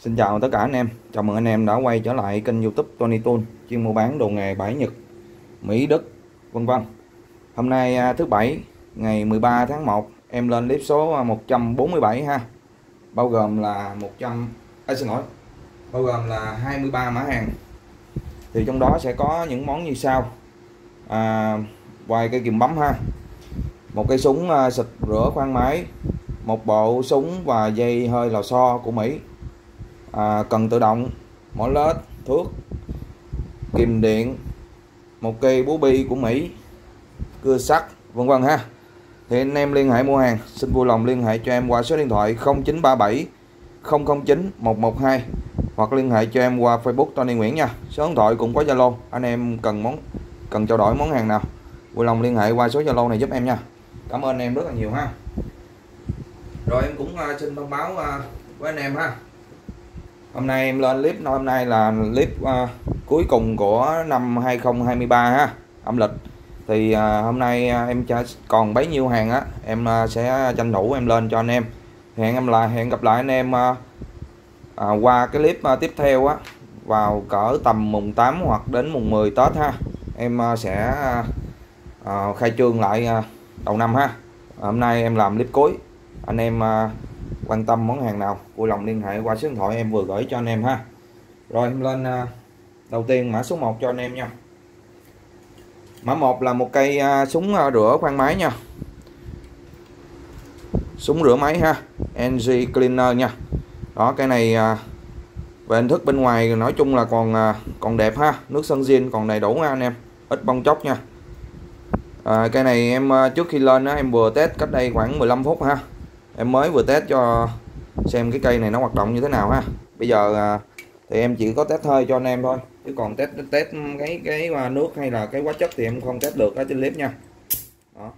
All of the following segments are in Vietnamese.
Xin chào tất cả anh em, chào mừng anh em đã quay trở lại kênh youtube Tony Tool chuyên mua bán đồ nghề bãi Nhật, Mỹ, Đức, vân vân. Hôm nay à, thứ bảy ngày 13 tháng 1 em lên clip số à, 147 ha. Bao gồm là 100, à, xin lỗi Bao gồm là 23 mã hàng. Thì trong đó sẽ có những món như sau. À, Vài cây kìm bấm ha. Một cây súng à, xịt rửa khoang máy Một bộ súng và dây hơi lò xo của Mỹ à, cần tự động. Mỏ lết thuốc kìm điện một cây búa bi của Mỹ cưa sắt vân vân ha. Thì anh em liên hệ mua hàng. Xin vui lòng liên hệ cho em qua số điện thoại 0937 009 112 hoặc liên hệ cho em qua Facebook Tony Nguyễn nha. Số điện thoại cũng có Zalo. Anh em cần món cần trao đổi món hàng nào vui lòng liên hệ qua số Zalo này giúp em nha. Cảm ơn em rất là nhiều ha. Rồi em cũng à, xin thông báo à, với anh em ha hôm nay em lên clip hôm nay là clip uh, cuối cùng của năm 2023 ha âm lịch. Thì uh, hôm nay uh, em còn bấy nhiêu hàng á em uh, sẽ tranh thủ em lên cho anh em. Hẹn em lại hẹn gặp lại anh em uh, uh, qua cái clip uh, tiếp theo á vào cỡ tầm mùng 8 hoặc đến mùng 10 Tết ha. Em uh, sẽ uh, khai trương lại uh, đầu năm ha. Hôm nay em làm clip cuối anh em uh, quan tâm món hàng nào vui lòng liên hệ qua số điện thoại em vừa gửi cho anh em ha. Rồi em lên à, đầu tiên mã số 1 cho anh em nha. Mã 1 là một cây à, súng à, rửa khoang máy nha. Súng rửa máy ha NG Cleaner nha. Đó cái này về hình thức bên ngoài nói chung là còn còn đẹp ha nước sân zin còn đầy đủ nha anh em ít bong chóc nha. À, cái này em trước khi lên đó, em vừa test cách đây khoảng 15 phút ha em mới vừa test cho xem cái cây này nó hoạt động như thế nào ha. Bây giờ à, thì em chỉ có test hơi cho anh em thôi. Chứ còn test test cái cái nước hay là cái hóa chất thì em không test được ở trên clip nha. Đó.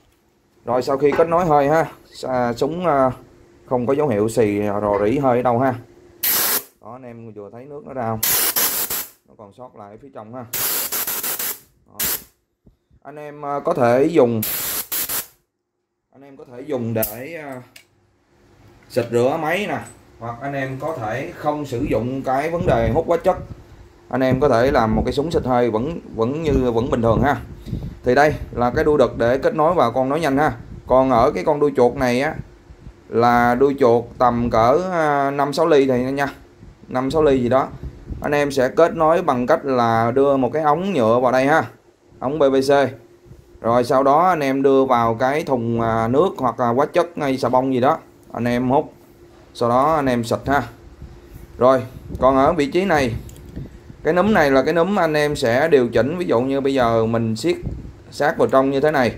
rồi sau khi kết nối hơi ha à, súng à, không có dấu hiệu xì rò rỉ hơi ở đâu ha. Đó anh em vừa thấy nước nó ra không? Nó còn sót lại phía trong ha. Đó. anh em à, có thể dùng anh em có thể dùng để à, xịt rửa máy nè. Hoặc anh em có thể không sử dụng cái vấn đề hút hóa chất. Anh em có thể làm một cái súng xịt hơi vẫn vẫn như, vẫn bình thường ha. Thì đây là cái đuôi đực để kết nối vào con nói nhanh ha. Còn ở cái con đuôi chuột này á, là đuôi chuột tầm cỡ à, 5-6 ly thì nha 5 6 ly gì đó. Anh em sẽ kết nối bằng cách là đưa một cái ống nhựa vào đây ha, ống PVC rồi sau đó anh em đưa vào cái thùng à, nước hoặc là hóa chất, ngay xà bông gì đó anh em hút. Sau đó anh em xịt ha. Rồi, còn ở vị trí này, cái núm này là cái núm anh em sẽ điều chỉnh. Ví dụ như bây giờ mình siết sát vào trong như thế này,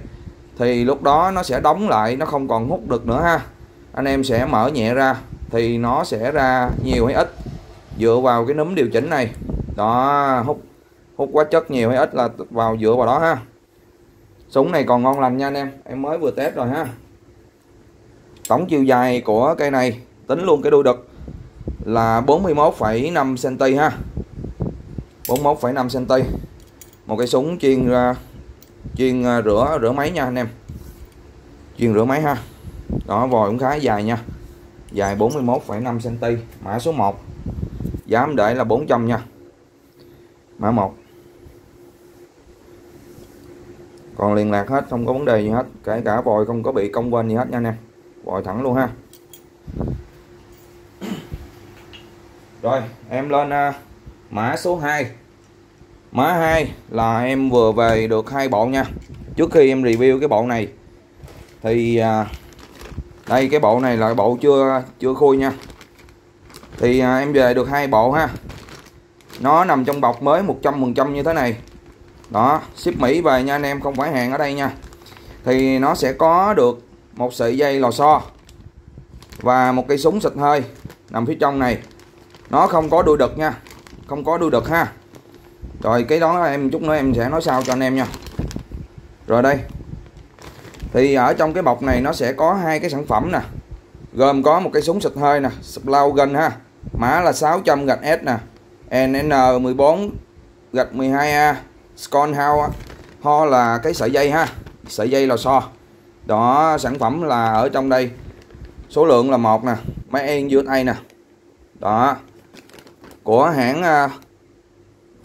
thì lúc đó nó sẽ đóng lại, nó không còn hút được nữa ha. Anh em sẽ mở nhẹ ra, thì nó sẽ ra nhiều hay ít. Dựa vào cái núm điều chỉnh này. Đó, hút hút quá chất nhiều hay ít là vào, dựa vào đó ha. Súng này còn ngon lành nha anh em. Em mới vừa test rồi ha tổng chiều dài của cây này tính luôn cái đuôi đực là 41,5 cm ha. 41,5 cm một cái súng chuyên à, chuyên à, rửa rửa máy nha anh em. Chuyên rửa máy ha. Đó vòi cũng khá dài nha. Dài 41,5 cm mã số 1 giá để là 400 nha. Mã 1 còn liên lạc hết không có vấn đề gì hết. Kể cả vòi không có bị cong quên gì hết nha anh em vòi thẳng luôn ha. Rồi em lên uh, mã số 2 mã 2 là em vừa về được hai bộ nha. Trước khi em review cái bộ này thì uh, đây cái bộ này là bộ chưa chưa khui nha. Thì uh, em về được hai bộ ha. Nó nằm trong bọc mới 100% như thế này. Đó ship Mỹ về nha anh em không phải hàng ở đây nha. Thì nó sẽ có được một sợi dây lò xo và một cây súng xịt hơi nằm phía trong này. Nó không có đuôi đực nha, không có đuôi đực ha. Rồi cái đó em, chút nữa em sẽ nói sau cho anh em nha. Rồi đây. Thì ở trong cái bọc này nó sẽ có hai cái sản phẩm nè. Gồm có một cái súng xịt hơi nè slogan ha. Mã là 600 gạch S nè. NN14 gạch 12A Sconhouse ho là cái sợi dây ha, sợi dây lò xo đó sản phẩm là ở trong đây. Số lượng là một nè máy en USA nè. Đó. Của hãng uh,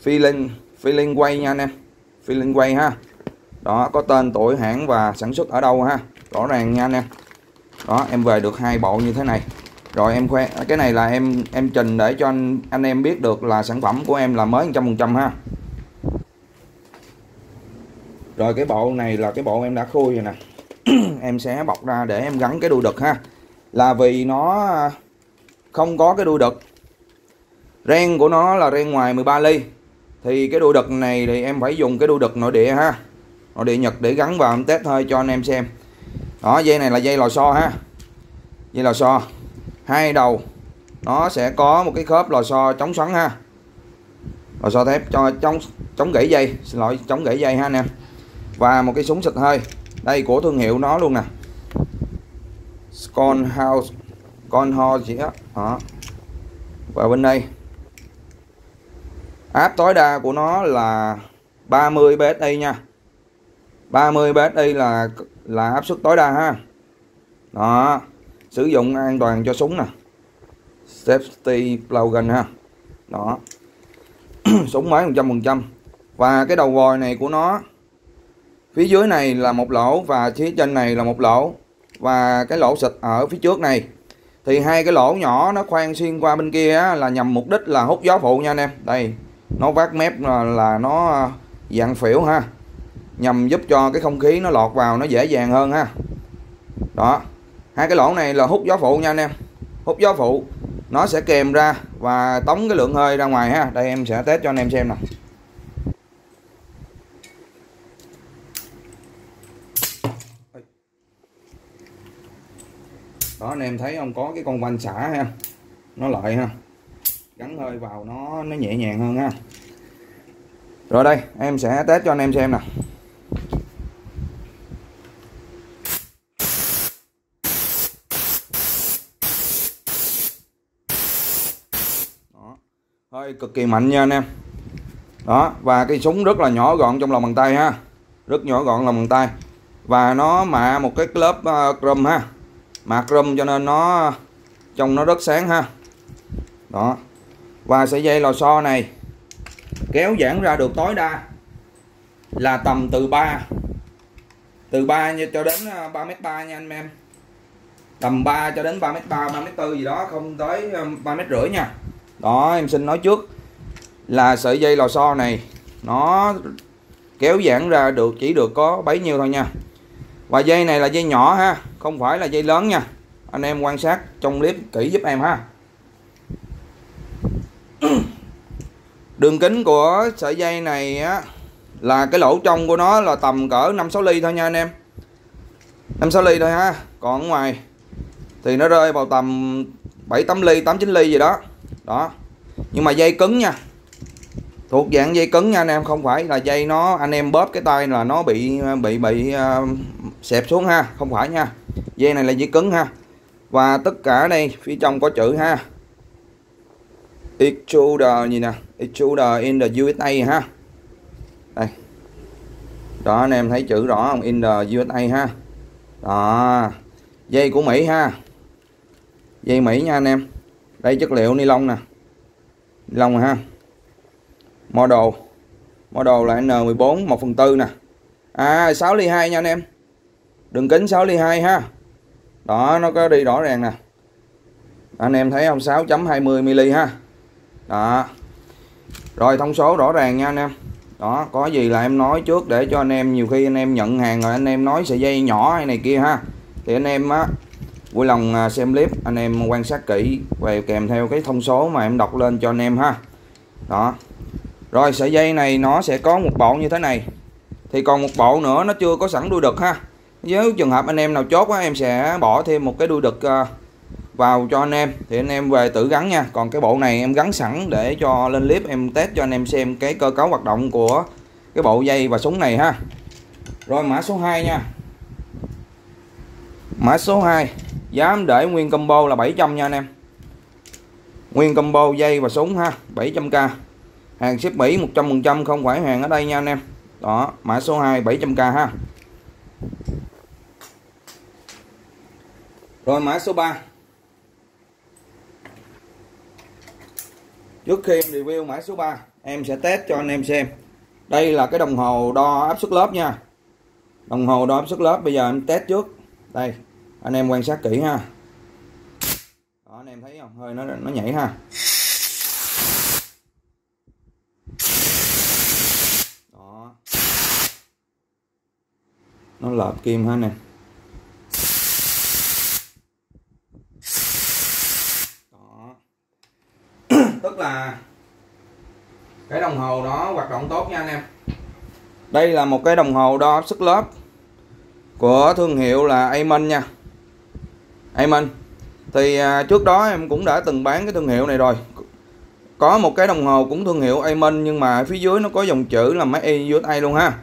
Feeling Feeling Way nha anh em. Feeling Way ha. Đó có tên tuổi hãng và sản xuất ở đâu ha. Rõ ràng nha anh em. Đó em về được hai bộ như thế này. Rồi em khoe cái này là em em trình để cho anh anh em biết được là sản phẩm của em là mới 100% ha. Rồi cái bộ này là cái bộ em đã khui rồi nè. em sẽ bọc ra để em gắn cái đuôi đực ha. Là vì nó à, không có cái đuôi đực. Ren của nó là ren ngoài 13 ly. Thì cái đuôi đực này thì em phải dùng cái đuôi đực nội địa ha. Nội địa nhật để gắn vào em test thôi cho anh em xem. Đó, dây này là dây lò xo ha. Dây lò xo. Hai đầu, nó sẽ có một cái khớp lò xo chống xoắn ha. Lò xo thép cho chống chống gãy dây. Xin lỗi, chống gãy dây ha anh em. Và một cái súng xịt hơi đây, của thương hiệu nó luôn nè. Con House Con ho gì đó. đó. Và bên đây. Áp tối đa của nó là 30 PSI nha. 30 PSI là là áp suất tối đa ha. Đó. Sử dụng an toàn cho súng nè. Safety plug ha. Đó. Súng máy 100% và cái đầu vòi này của nó phía dưới này là một lỗ và phía trên này là một lỗ. Và cái lỗ xịt ở phía trước này thì hai cái lỗ nhỏ nó khoan xuyên qua bên kia là nhằm mục đích là hút gió phụ nha anh em. Đây nó vát mép là, là nó à, dạng phỉu ha. Nhằm giúp cho cái không khí nó lọt vào nó dễ dàng hơn ha. Đó hai cái lỗ này là hút gió phụ nha anh em. Hút gió phụ nó sẽ kèm ra và tống cái lượng hơi ra ngoài ha. Đây em sẽ test cho anh em xem nè. Đó anh em thấy không? Có cái con van xả ha. Nó lợi ha. Gắn hơi vào nó nó nhẹ nhàng hơn ha. Rồi đây em sẽ test cho anh em xem nè. Đó. hơi cực kỳ mạnh nha anh em. Đó và cái súng rất là nhỏ gọn trong lòng bàn tay ha. Rất nhỏ gọn lòng bàn tay. Và nó mạ một cái lớp uh, chrome ha mạc râm cho nên nó, trông nó rất sáng ha. Đó. Và sợi dây lò xo này, kéo giãn ra được tối đa là tầm từ 3 từ 3 cho đến 3 m 3 nha anh em. Tầm 3 cho đến 3 m 3 3 m 4 gì đó, không tới à, 3 m rưỡi nha. Đó, em xin nói trước là sợi dây lò xo này nó kéo giãn ra được, chỉ được có bấy nhiêu thôi nha và dây này là dây nhỏ ha, không phải là dây lớn nha. Anh em quan sát trong clip kỹ giúp em ha. Đường kính của sợi dây này á, là cái lỗ trong của nó là tầm cỡ 5 6 ly thôi nha anh em. 5 6 ly thôi ha. Còn ngoài thì nó rơi vào tầm 7 8 ly 8 9 ly gì đó. Đó. Nhưng mà dây cứng nha thuộc dạng dây cứng nha anh em không phải là dây nó anh em bóp cái tay là nó bị bị bị uh, xẹp xuống ha không phải nha. Dây này là dây cứng ha. Và tất cả đây phía trong có chữ ha. Extruder gì nè extruder in the USA ha. Đây. Đó anh em thấy chữ rõ không? In the USA ha. Đó. Dây của Mỹ ha. Dây Mỹ nha anh em. Đây chất liệu ni lông nè. Ni lông ha model. Model là N14 1 phần 4 nè. À 6 ly 2 nha anh em. Đường kính 6 ly 2 ha. Đó, nó có đi rõ ràng nè. Anh em thấy không? 6.20 mm ha. Đó. Rồi, thông số rõ ràng nha anh em. Đó, có gì là em nói trước để cho anh em, nhiều khi anh em nhận hàng rồi anh em nói sợi dây nhỏ hay này kia ha. Thì anh em á, vui lòng à, xem clip, anh em quan sát kỹ về kèm theo cái thông số mà em đọc lên cho anh em ha. Đó rồi, sợi dây này nó sẽ có một bộ như thế này. Thì còn một bộ nữa, nó chưa có sẵn đuôi đực ha. Nếu trường hợp anh em nào chốt á, em sẽ bỏ thêm một cái đuôi đực à, vào cho anh em. Thì anh em về tự gắn nha. Còn cái bộ này em gắn sẵn để cho lên clip, em test cho anh em xem cái cơ cấu hoạt động của cái bộ dây và súng này ha. Rồi, mã số 2 nha. Mã số 2 dám để nguyên combo là 700 nha anh em. Nguyên combo dây và súng ha 700k hàng ship Mỹ 100% không phải hàng ở đây nha anh em. Đó, mã số 2 700k ha. Rồi, mã số 3 trước khi em review mã số 3 em sẽ test cho anh em xem. Đây là cái đồng hồ đo áp suất lớp nha. Đồng hồ đo áp suất lớp, bây giờ em test trước. Đây, anh em quan sát kỹ ha. Đó, anh em thấy không? Hơi nó nó nhảy ha đó nó lợp kim ha nè. Đó. Tức là cái đồng hồ đó hoạt động tốt nha anh em. Đây là một cái đồng hồ đo áp suất lớp của thương hiệu là Amen nha. Amen thì à, trước đó em cũng đã từng bán cái thương hiệu này rồi. Có một cái đồng hồ cũng thương hiệu Amen nhưng mà phía dưới nó có dòng chữ là máy in luôn ha.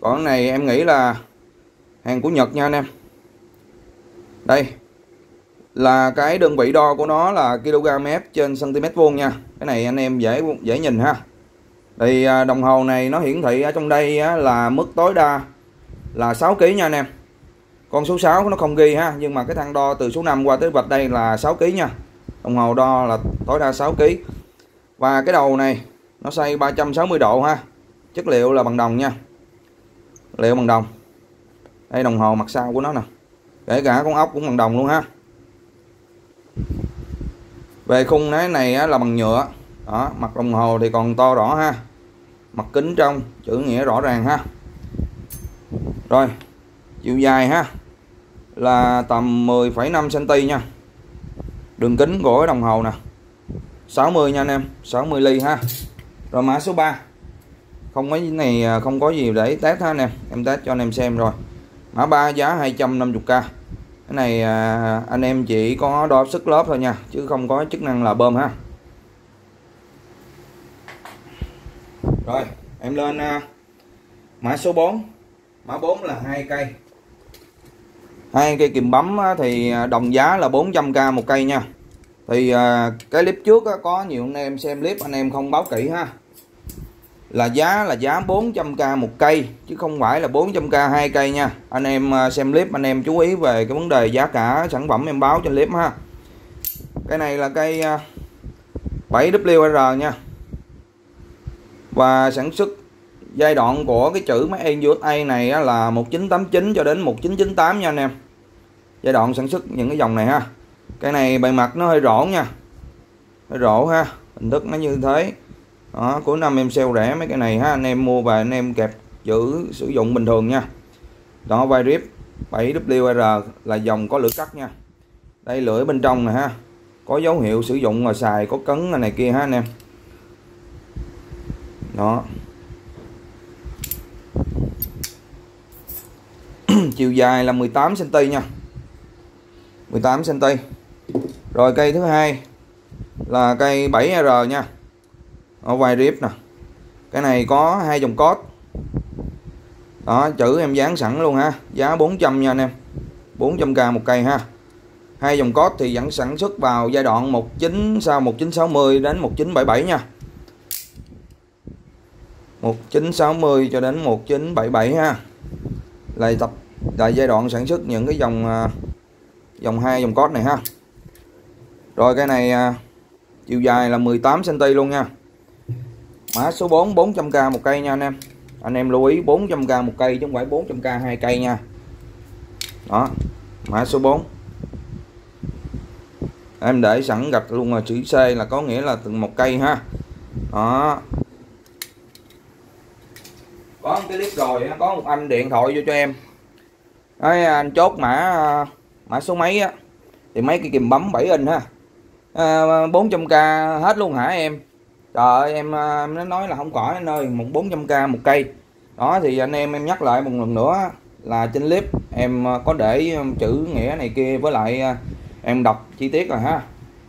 Còn này em nghĩ là hàng của Nhật nha anh em. Đây, là cái đơn vị đo của nó là kg mét trên cm vuông nha. Cái này anh em dễ dễ nhìn ha. Thì à, đồng hồ này nó hiển thị ở trong đây là mức tối đa là 6 kg nha anh em. Con số 6 nó không ghi ha, nhưng mà cái thang đo từ số 5 qua tới vạch đây là 6 kg nha. Đồng hồ đo là tối đa 6 kg và cái đầu này nó xoay 360 độ ha. Chất liệu là bằng đồng nha. Liệu bằng đồng đây đồng hồ mặt sau của nó nè. Kể cả con ốc cũng bằng đồng luôn ha. Về khung này này là bằng nhựa. Đó mặt đồng hồ thì còn to rõ ha. Mặt kính trong chữ nghĩa rõ ràng ha. Rồi chiều dài ha là tầm 10,5 cm nha. Đường kính của cái đồng hồ nè. 60 nha anh em 60 ly ha. Rồi mã số 3 không mấy này không có gì để test ha anh em. Em test cho anh em xem rồi mã 3 giá 250k cái này à, anh em chỉ có đo sức lớp thôi nha chứ không có chức năng là bơm ha. Rồi em lên uh, mã số 4 mã 4 là hai cây. Hai cây kìm bấm thì à, đồng giá là 400k một cây nha. Thì à, cái clip trước có nhiều anh em xem clip anh em không báo kỹ ha là giá là giá 400k một cây, chứ không phải là 400k hai cây nha. Anh em à, xem clip, anh em chú ý về cái vấn đề giá cả sản phẩm em báo trên clip ha. Cái này là cây à, 7WR nha. Và sản xuất giai đoạn của cái chữ máy in USA này là 1989 cho đến 1998 nha anh em. Giai đoạn sản xuất những cái dòng này ha. Cái này bề mặt nó hơi rỗ nha. Hơi rỗ ha. Hình thức nó như thế đó, cuối năm em sale rẻ mấy cái này ha. Anh em mua về, anh em kẹp giữ, sử dụng bình thường nha. Đó vai rip 7WR là dòng có lưỡi cắt nha. Đây lưỡi bên trong nè ha. Có dấu hiệu sử dụng mà xài, có cấn này kia ha, anh em. Đó. Chiều dài là 18 cm nha. 18 cm rồi cây thứ hai là cây 7R nha ở vai rip nè. Cái này có hai dòng code. Đó, chữ em dán sẵn luôn ha. Giá 400 nha anh em. 400k một cây ha. Hai dòng code thì vẫn sản xuất vào giai đoạn 19 sau 1960 đến 1977 nha. 1960 cho đến 1977 ha. Là tập là giai đoạn sản xuất những cái dòng à, dòng hai dòng code này ha. Rồi cái này à, chiều dài là 18 cm luôn nha mã số 4 400k một cây nha anh em. Anh em lưu ý 400k một cây chứ không phải 400k hai cây nha. Đó mã số 4 em để sẵn gạch luôn là chữ C là có nghĩa là từng một cây ha. Đó. Có một cái clip rồi có một anh điện thoại vô cho em. Đấy, à, anh chốt mã à, mã số mấy á. Thì mấy cái kìm bấm 7 inch ha. À, 400k hết luôn hả em? Trời ơi em, à, em nó nói là không có anh ơi một 400k một cây. Đó thì anh em em nhắc lại một lần nữa là trên clip em à, có để à, chữ nghĩa này kia với lại em đọc chi tiết rồi ha.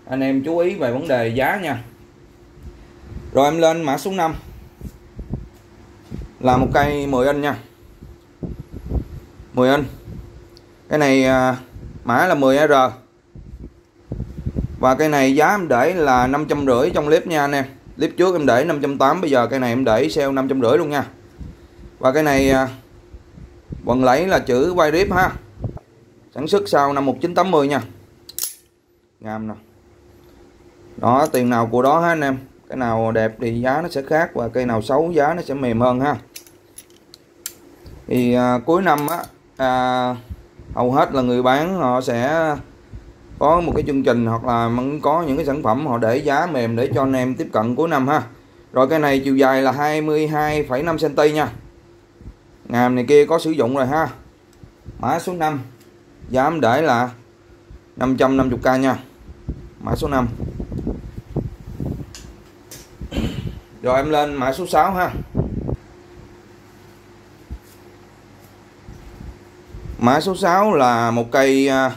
Anh em chú ý về vấn đề giá nha. Rồi em lên mã số 5 là một cây 10 inch nha. 10 inch. Cái này mã là 10R và cây này giá em để là 550 trong clip nha anh em clip trước em để 580 bây giờ cây này em để sale 550 luôn nha. Và cái này à, quần lấy là chữ quay rip ha. Sản xuất sau năm 1980 nha. Ngàm nè. Đó tiền nào của đó ha anh em. Cái nào đẹp thì giá nó sẽ khác và cây nào xấu giá nó sẽ mềm hơn ha. Thì à, cuối năm á à, hầu hết là người bán họ sẽ có một cái chương trình hoặc là có những cái sản phẩm họ để giá mềm để cho anh em tiếp cận cuối năm ha. Rồi cái này chiều dài là 22,5 cm nha. Ngàm này kia có sử dụng rồi ha. Mã số 5 dám để là 550k nha. Mã số 5 rồi em lên mã số 6 ha. Mã số 6 là một cây à,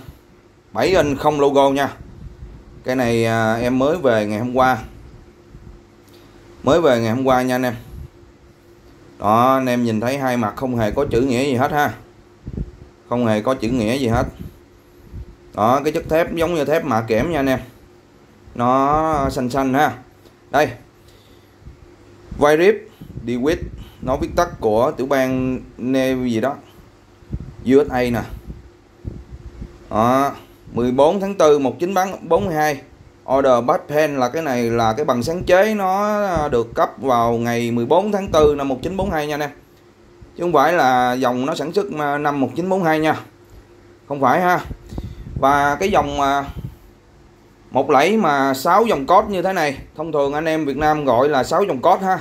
7 inch không logo nha. Cái này à, em mới về ngày hôm qua. Mới về ngày hôm qua nha anh em. Đó anh em nhìn thấy hai mặt không hề có chữ nghĩa gì hết ha. Không hề có chữ nghĩa gì hết. Đó cái chất thép giống như thép mạ kẽm nha anh em. Nó xanh xanh ha. Đây. Vai rip DeWitt nó viết tắt của tiểu bang nêu gì đó. USA nè. Đó, 14 tháng 4 1942 order bad pen là cái này là cái bằng sáng chế nó được cấp vào ngày 14 tháng 4 năm 1942 nha anh em. Chứ không phải là dòng nó sản xuất năm 1942 nha. Không phải ha. Và cái dòng à, một lẫy mà 6 dòng cốt như thế này thông thường anh em Việt Nam gọi là 6 dòng cốt ha.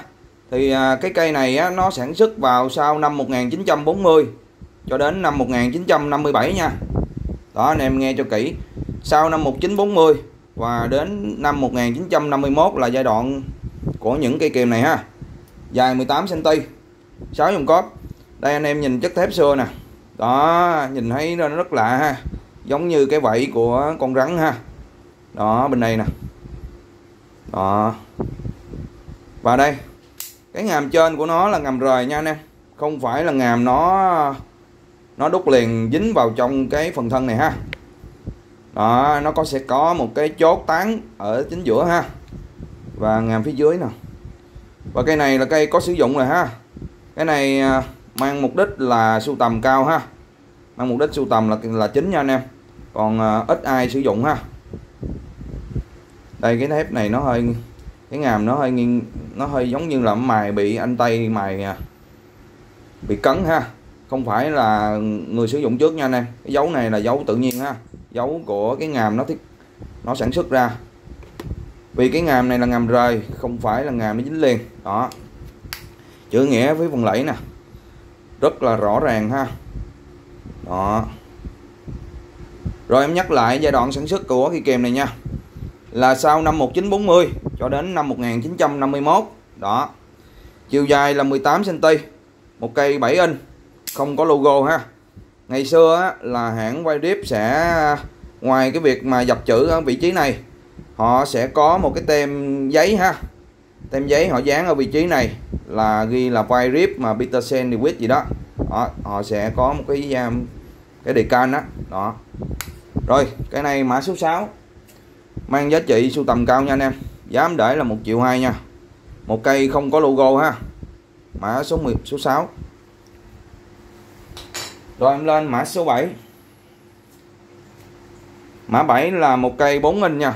Thì à, cái cây này á, nó sản xuất vào sau năm 1940 cho đến năm 1957 nha đó, anh em nghe cho kỹ. Sau năm 1940 và đến năm 1951 là giai đoạn của những cây kiềm này ha. Dài 18 cm 6 dòng cóp. Đây anh em nhìn chất thép xưa nè. Đó, nhìn thấy nó rất lạ ha. Giống như cái vảy của con rắn ha. Đó, bên đây nè. Đó. Và đây, cái ngàm trên của nó là ngàm rời nha anh em. Không phải là ngàm nó nó đúc liền dính vào trong cái phần thân này ha. Đó, nó có, sẽ có một cái chốt tán ở chính giữa ha. Và ngàm phía dưới nè. Và cây này là cây có sử dụng rồi ha. Cái này à, mang mục đích là sưu tầm cao ha. Mang mục đích sưu tầm là là chính nha anh em. Còn à, ít ai sử dụng ha. Đây, cái thép này nó hơi, cái ngàm nó hơi nghiêng, nó hơi giống như là mài bị anh tay mài à, bị cấn ha không phải là người sử dụng trước nha anh em. Cái dấu này là dấu tự nhiên ha dấu của cái ngàm nó thiết, nó sản xuất ra. Vì cái ngàm này là ngàm rời, không phải là ngàm nó dính liền. Đó. Chữ nghĩa với phần lẫy nè. Rất là rõ ràng ha. Đó. Rồi em nhắc lại giai đoạn sản xuất của cái kèm này nha. Là sau năm 1940 cho đến năm 1951 đó. Chiều dài là 18 cm một cây 7 inch không có logo ha. Ngày xưa á, là hãng quay sẽ ngoài cái việc mà dập chữ ở vị trí này họ sẽ có một cái tem giấy ha. Tem giấy họ dán ở vị trí này là ghi là vai mà Petersen DeWitt gì đó. đó họ sẽ có một cái um, cái đề can đó đó. Rồi cái này mã số 6 mang giá trị sưu tầm cao nha anh em. Dám để là một triệu hai nha. Một cây không có logo ha. Mã số 10 số 6 rồi em lên mã số 7 mã 7 là một cây 4 inch nha.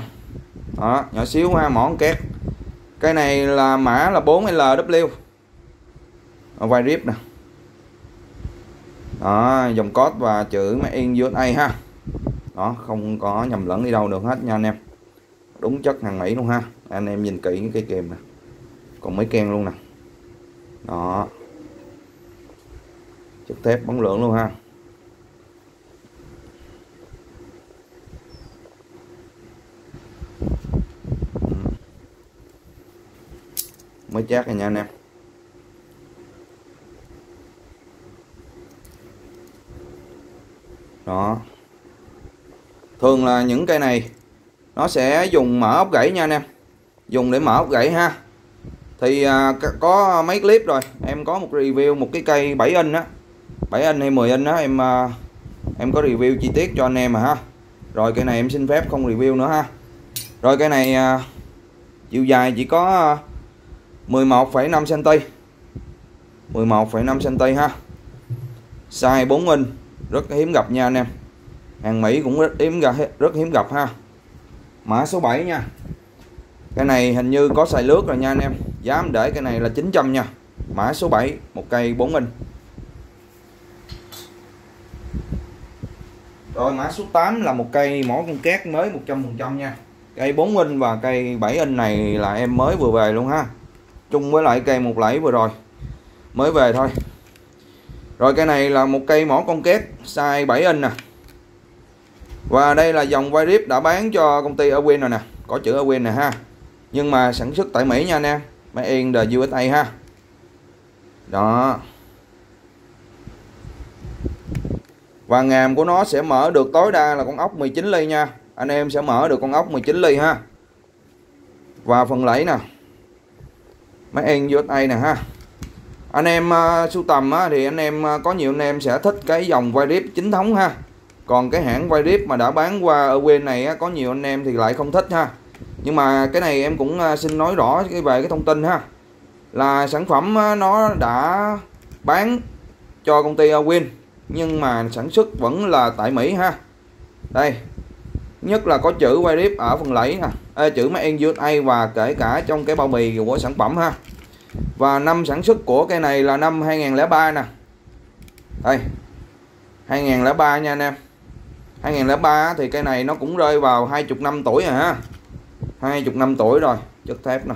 Đó, nhỏ xíu ha mỏn két. Cây này là mã là 4LW ở vai rip nè. Đó, dòng code và chữ made in USA ha. Đó, không có nhầm lẫn đi đâu được hết nha anh em. Đúng chất hàng Mỹ luôn ha. Anh em nhìn kỹ cái kèm nè. Còn mấy ken luôn nè. Đó chất thép bóng lượng luôn ha. Ừ. Mới chát này nha anh em. Đó. Thường là những cây này nó sẽ dùng mở ốc gãy nha anh em. Dùng để mở ốc gãy ha. Thì à, có mấy clip rồi. Em có một review một cái cây 7 inch á. 7 inch hay 10 inch đó em à, em có review chi tiết cho anh em mà ha. Rồi cái này em xin phép không review nữa ha. Rồi cái này à, chiều dài chỉ có 11,5 cm 11,5 cm ha. Size 4 inch rất hiếm gặp nha anh em. Hàng Mỹ cũng rất hiếm gặp rất hiếm gặp ha. Mã số 7 nha. Cái này hình như có xài lướt rồi nha anh em. Dám để cái này là 900 nha. Mã số 7 một cây 4 inch. Rồi, mã số 8 là một cây mỏ con két mới 100% nha. Cây 4 inch và cây 7 inch này là em mới vừa về luôn ha. Chung với lại cây một lẫy vừa rồi. Mới về thôi. Rồi, cây này là một cây mỏ con két, size 7 inch nè. Và đây là dòng vai rip đã bán cho công ty Erwin rồi nè. Có chữ Erwin nè ha. Nhưng mà sản xuất tại Mỹ nha anh em. Made in the USA ha. Đó. Và ngàm của nó sẽ mở được tối đa là con ốc 19 ly nha. Anh em sẽ mở được con ốc 19 ly ha. Và phần lẫy nè. Máy en USA nè ha. Anh em uh, sưu tầm á, thì anh em uh, có nhiều anh em sẽ thích cái dòng vai rip chính thống ha. Còn cái hãng vai rip mà đã bán qua ở quê này á, có nhiều anh em thì lại không thích ha. Nhưng mà cái này em cũng uh, xin nói rõ về cái thông tin ha. Là sản phẩm uh, nó đã bán cho công ty Win nhưng mà sản xuất vẫn là tại Mỹ ha. Đây nhất là có chữ quay ở phần lẫy nè. À, chữ Made in USA và kể cả trong cái bao bì của sản phẩm ha. Và năm sản xuất của cây này là năm 2003 nè. Đây 2003 nha anh em. 2003 thì cây này nó cũng rơi vào 20 năm tuổi rồi ha. 20 năm tuổi rồi chất thép nè.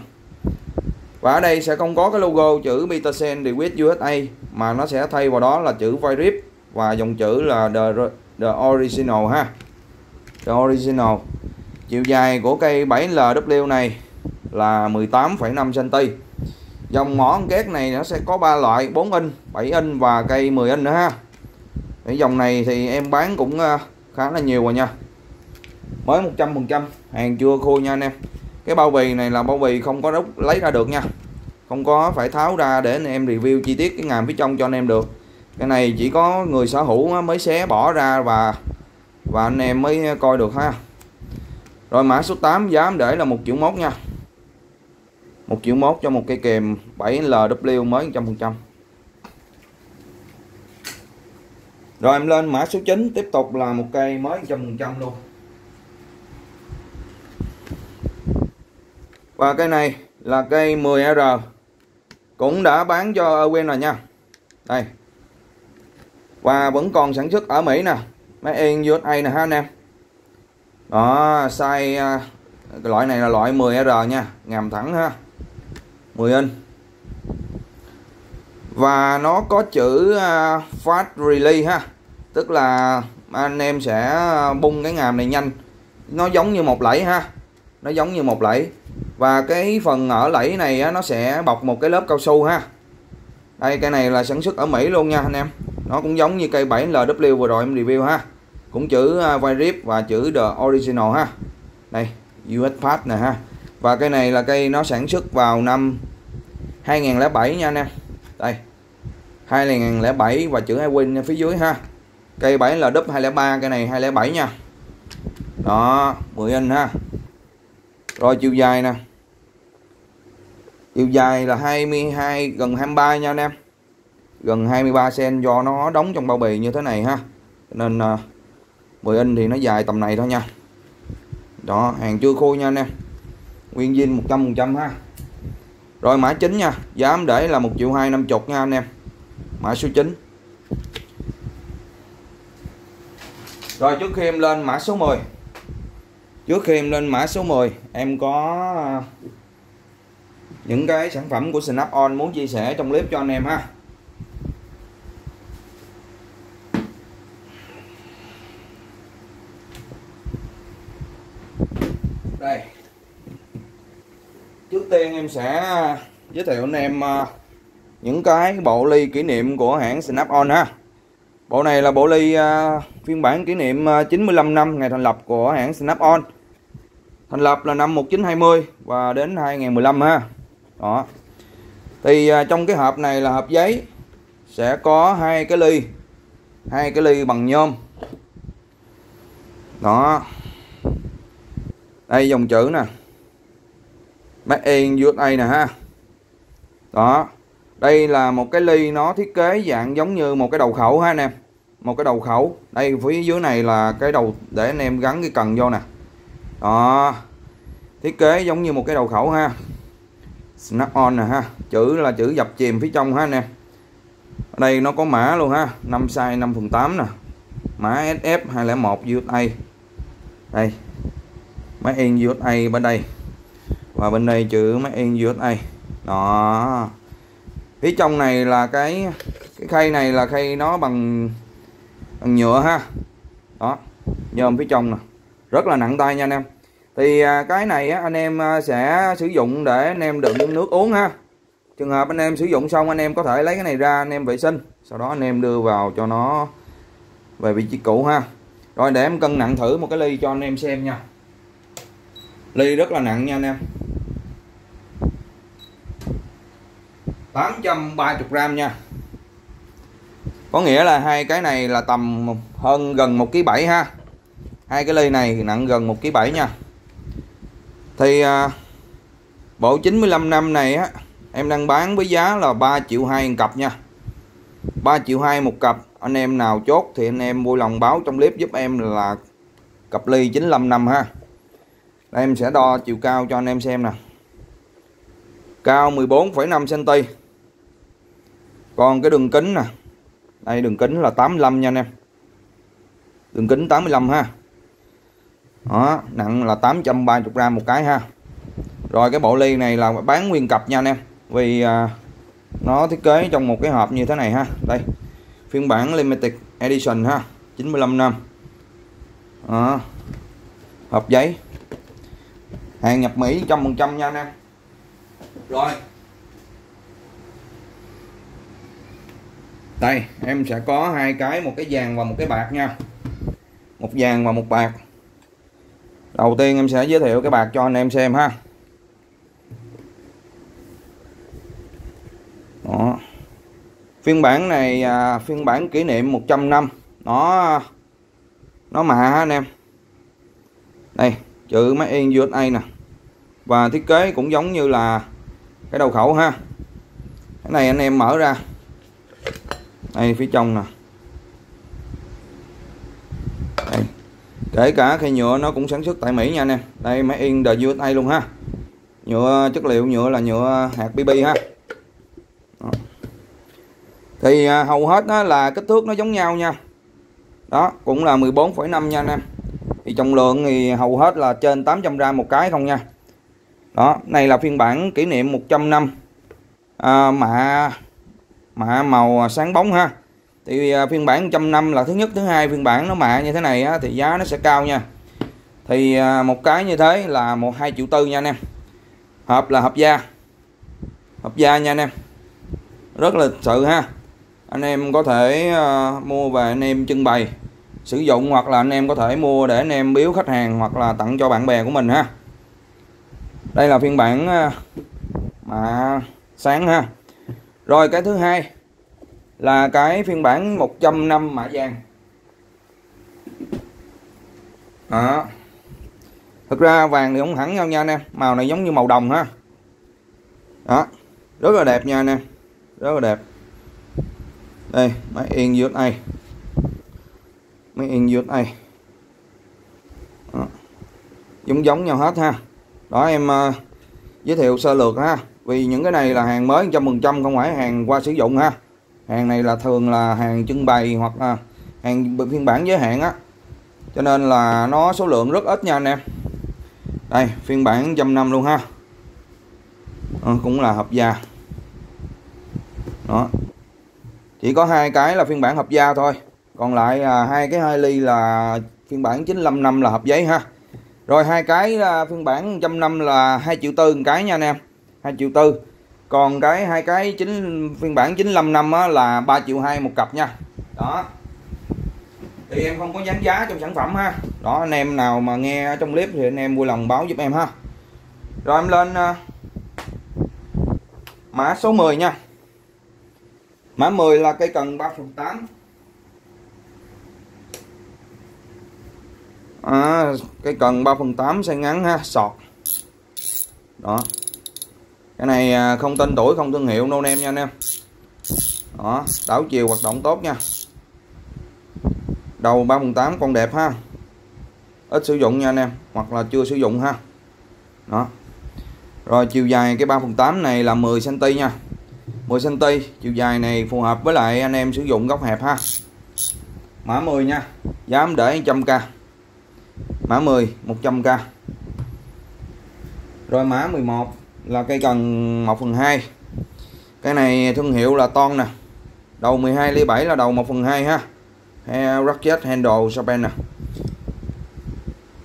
Và ở đây sẽ không có cái logo chữ Petersen Dewitt USA mà nó sẽ thay vào đó là chữ Virip và dòng chữ là the, the original ha. The original. Chiều dài của cây 7LW này là 18,5 cm dòng mỏ két này nó sẽ có ba loại 4 inch 7 inch và cây 10 inch nữa ha. Cái dòng này thì em bán cũng ờ, khá là nhiều rồi nha. Mới 100% hàng chưa khô nha anh em. Cái bao bì này là bao bì không có rút lấy ra được nha. Không có phải tháo ra để anh em review chi tiết cái ngàm phía trong cho anh em được cái này chỉ có người sở hữu mới xé bỏ ra và và anh em mới coi được ha. Rồi mã số 8 dám để là một triệu mốt nha. Một triệu mốt cho một cây kèm 7LW mới 100% rồi em lên mã số 9 tiếp tục là một cây mới 100% luôn. Và cây này là cây 10R cũng đã bán cho Erwin rồi nha. Đây và vẫn còn sản xuất ở Mỹ nè. Máy in USA nè ha anh em. Đó size à, cái loại này là loại 10R nha. Ngàm thẳng ha. 10 inch. Và nó có chữ uh, fast release ha. Tức là anh em sẽ à, bung cái ngàm này nhanh. Nó giống như một lẫy ha. Nó giống như một lẫy. Và cái phần ở lẫy này á, nó sẽ bọc một cái lớp cao su ha. Đây cái này là sản xuất ở Mỹ luôn nha anh em nó cũng giống như cây 7LW vừa rồi em review ha. Cũng chữ à, Virip và chữ The Original ha. Đây US Pass nè ha. Và cây này là cây nó sản xuất vào năm 2007 nha anh em. Đây 2007 và chữ Ewin phía dưới ha. Cây 7 là đúp 203 cây này 207 nha. Đó 10 inch ha. Rồi chiều dài nè. Chiều dài là 22 gần 23 nha anh em gần 23 cm do nó đóng trong bao bì như thế này ha. Nên à, 10 inch thì nó dài tầm này thôi nha. Đó hàng chưa khô nha anh em. Nguyên zin 100% ha. Rồi mã chính nha dám để là một triệu hai năm chục nha anh em. Mã số 9 rồi trước khi em lên mã số 10 trước khi em lên mã số 10 em có à, những cái sản phẩm của Snap On muốn chia sẻ trong clip cho anh em ha đây trước tiên em sẽ giới thiệu anh em à, những cái bộ ly kỷ niệm của hãng Snap On ha. Bộ này là bộ ly à, phiên bản kỷ niệm à, 95 năm ngày thành lập của hãng Snap On. Thành lập là năm 1920 và đến 2015 ha. Đó. Thì trong cái hộp này là hộp giấy, sẽ có hai cái ly, hai cái ly bằng nhôm. Đó. Đây, dòng chữ nè. Made in USA nè ha. Đó, đây là một cái ly nó thiết kế dạng giống như một cái đầu khẩu ha anh em. Một cái đầu khẩu. Đây, phía dưới này là cái đầu để anh em gắn cái cần vô nè. Đó, thiết kế giống như một cái đầu khẩu ha. Snap on nè ha. Chữ là chữ dập chìm phía trong ha anh em. Ở đây nó có mã luôn ha. 5 size 5 phần 8 nè. Mã SF 201 USA đây. Máy in USA bên đây và bên đây chữ máy in USA đó. Phía trong này là cái cái khay này là khay nó bằng bằng nhựa ha. Đó. Nhôm phía trong nè. Rất là nặng tay nha anh em. Thì à, cái này anh em à, sẽ sử dụng để anh em đựng nước uống ha. Trường hợp anh em sử dụng xong, anh em có thể lấy cái này ra, anh em vệ sinh. Sau đó anh em đưa vào cho nó về vị trí cũ ha. Rồi để em cân nặng thử một cái ly cho anh em xem nha. Ly rất là nặng nha anh em. 830 gram nha. Có nghĩa là hai cái này là tầm hơn gần một ký bảy ha. Hai cái ly này nặng gần một ký bảy nha. Thì à, bộ 95 năm này á em đang bán với giá là 3 triệu 2 cặp nha. 3 triệu 2 một cặp anh em nào chốt thì anh em vui lòng báo trong clip giúp em là cặp ly 95 năm ha. Đây em sẽ đo chiều cao cho anh em xem nè. Cao 14,5 cm còn cái đường kính nè. Đây đường kính là 85 nha anh em. Đường kính 85 ha. Đó nặng là 830 gram một cái ha. Rồi cái bộ ly này là bán nguyên cặp nha anh em. Vì à, nó thiết kế trong một cái hộp như thế này ha. Đây phiên bản limited edition ha. 95 năm. Đó. hộp giấy. Hàng nhập Mỹ trăm phần trăm nha anh em. Rồi đây em sẽ có hai cái một cái vàng và một cái bạc nha. Một vàng và một bạc. Đầu tiên em sẽ giới thiệu cái bạc cho anh em xem ha. Đó. phiên bản này à, phiên bản kỷ niệm 100 năm. Nó nó mạ anh em. Đây chữ máy in USA nè. Và thiết kế cũng giống như là cái đầu khẩu ha. Cái này anh em mở ra đây phía trong nè. Đây. kể cả khay nhựa nó cũng sản xuất tại Mỹ nha anh em. Đây máy in the USA luôn ha. Nhựa chất liệu nhựa là nhựa hạt BB ha. Đó. thì à, hầu hết đó là kích thước nó giống nhau nha. Đó cũng là 14,5 nha anh em. Thì trọng lượng thì hầu hết là trên 800 gram một cái không nha. Đó này là phiên bản kỷ niệm 100 năm à, mạ mạ màu à, sáng bóng ha. Thì à, phiên bản 100 năm là thứ nhất thứ hai phiên bản nó mạ như thế này á, thì giá nó sẽ cao nha. Thì à, một cái như thế là một hai triệu tư nha anh em. Hộp là hộp da. Hộp da nha anh em. Rất là sự ha. Anh em có thể mua về anh em trưng bày sử dụng hoặc là anh em có thể mua để anh em biếu khách hàng hoặc là tặng cho bạn bè của mình ha. Đây là phiên bản mà sáng ha rồi cái thứ hai là cái phiên bản 100 năm mã vàng. Đó. Thực ra vàng thì không hẳn nhau nha anh em màu này giống như màu đồng ha. Đó. Rất là đẹp nha anh em rất là đẹp. Đây máy Yun này, máy yên dưới này đó. giống giống nhau hết ha. Đó em uh, giới thiệu sơ lược ha vì những cái này là hàng mới trăm phần trăm không phải hàng qua sử dụng ha. Hàng này là thường là hàng trưng bày hoặc là hàng phiên bản giới hạn á. Cho nên là nó số lượng rất ít nha anh em. Đây phiên bản trăm năm luôn ha. À, cũng là hợp da đó. Chỉ có hai cái là phiên bản hợp da thôi. Còn lại à, hai cái hai ly là phiên bản 95 năm là hợp giấy ha. Rồi hai cái à, phiên bản trăm năm là hai triệu tư cái nha anh em. 2 triệu tư. Còn cái hai cái chính phiên bản 95 năm á, là 3 triệu hai một cặp nha. Đó. Thì em không có dán giá trong sản phẩm ha. Đó anh em nào mà nghe trong clip thì anh em vui lòng báo giúp em ha. Rồi em lên uh, mã số 10 nha. Mã 10 là cây cần 3 phần 8 à, cây cần 3 phần 8 xe ngắn ha sọt. Đó cái này à, không tên tuổi, không thương hiệu, no em nha anh em. Đó, đảo chiều hoạt động tốt nha. Đầu 3.8 con đẹp ha. Ít sử dụng nha anh em, hoặc là chưa sử dụng ha. Đó. Rồi, chiều dài cái 3.8 này là 10 cm nha. 10 cm chiều dài này phù hợp với lại anh em sử dụng góc hẹp ha. Mã 10 nha dám để 100k mã 10 100k rồi, mã 11 là cây cần 1 phần 2 cái này thương hiệu là ton nè. Đầu 12 ly 7 là đầu 1 phần 2 ha. Rocket handle Chopin nè.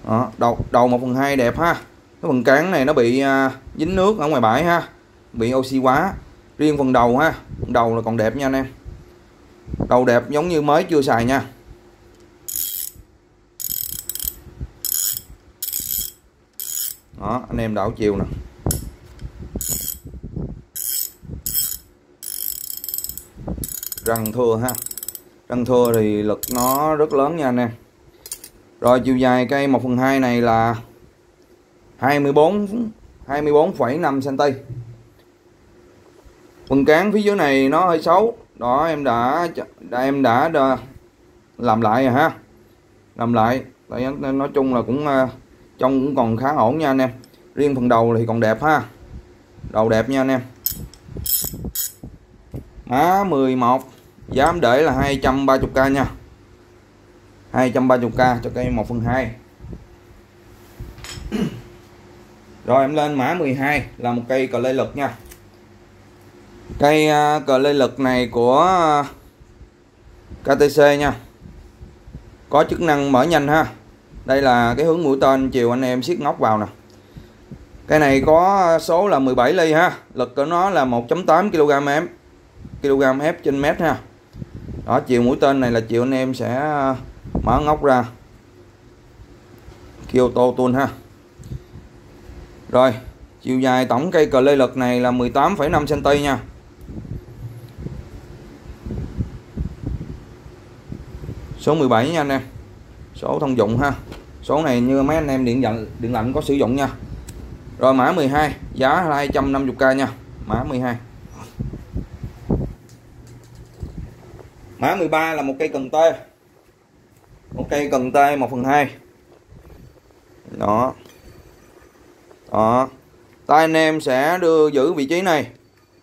Đó, đầu đầu 1 phần 2 đẹp ha. Cái phần cán này nó bị à, dính nước ở ngoài bãi ha. Bị oxy quá riêng phần đầu ha. Phần đầu là còn đẹp nha anh em. Đầu đẹp giống như mới chưa xài nha. Đó anh em đảo chiều nè. Răng thưa ha. Răng thưa thì lực nó rất lớn nha anh em. Rồi chiều dài cây 1 phần 2 này là 24 24,5 cm phần cán phía dưới này nó hơi xấu. Đó em đã, đã em đã, đã làm lại rồi ha. Làm lại. Tại nói chung là cũng ờ, trông cũng còn khá ổn nha anh em. Riêng phần đầu thì còn đẹp ha. Đầu đẹp nha anh em. Má 11 dám để là 230k nha. 230k cho cây 1 phần 2 rồi em lên mã 12 là một cây cờ lê lực nha. Cây à, cờ lê lực này của à, KTC nha. Có chức năng mở nhanh ha. Đây là cái hướng mũi tên, chiều anh em siết ngóc vào nè. Cái này có số là 17 ly ha. Lực của nó là 1.8 kg em kg f trên mét ha đó chiều mũi tên này là chiều anh em sẽ à, mở ngóc ra. Kyoto tuôn ha. Rồi chiều dài tổng cây cờ lê lực này là 18,5 cm nha. Số 17 nha anh em. Số thông dụng ha. Số này như mấy anh em điện lạnh điện lạnh có sử dụng nha. Rồi mã 12 giá 250k nha. Mã 12 mã 13 là một cây cần tê. Một cây cần tê 1 phần 2 đó. Đó. Tay anh em sẽ đưa giữ vị trí này.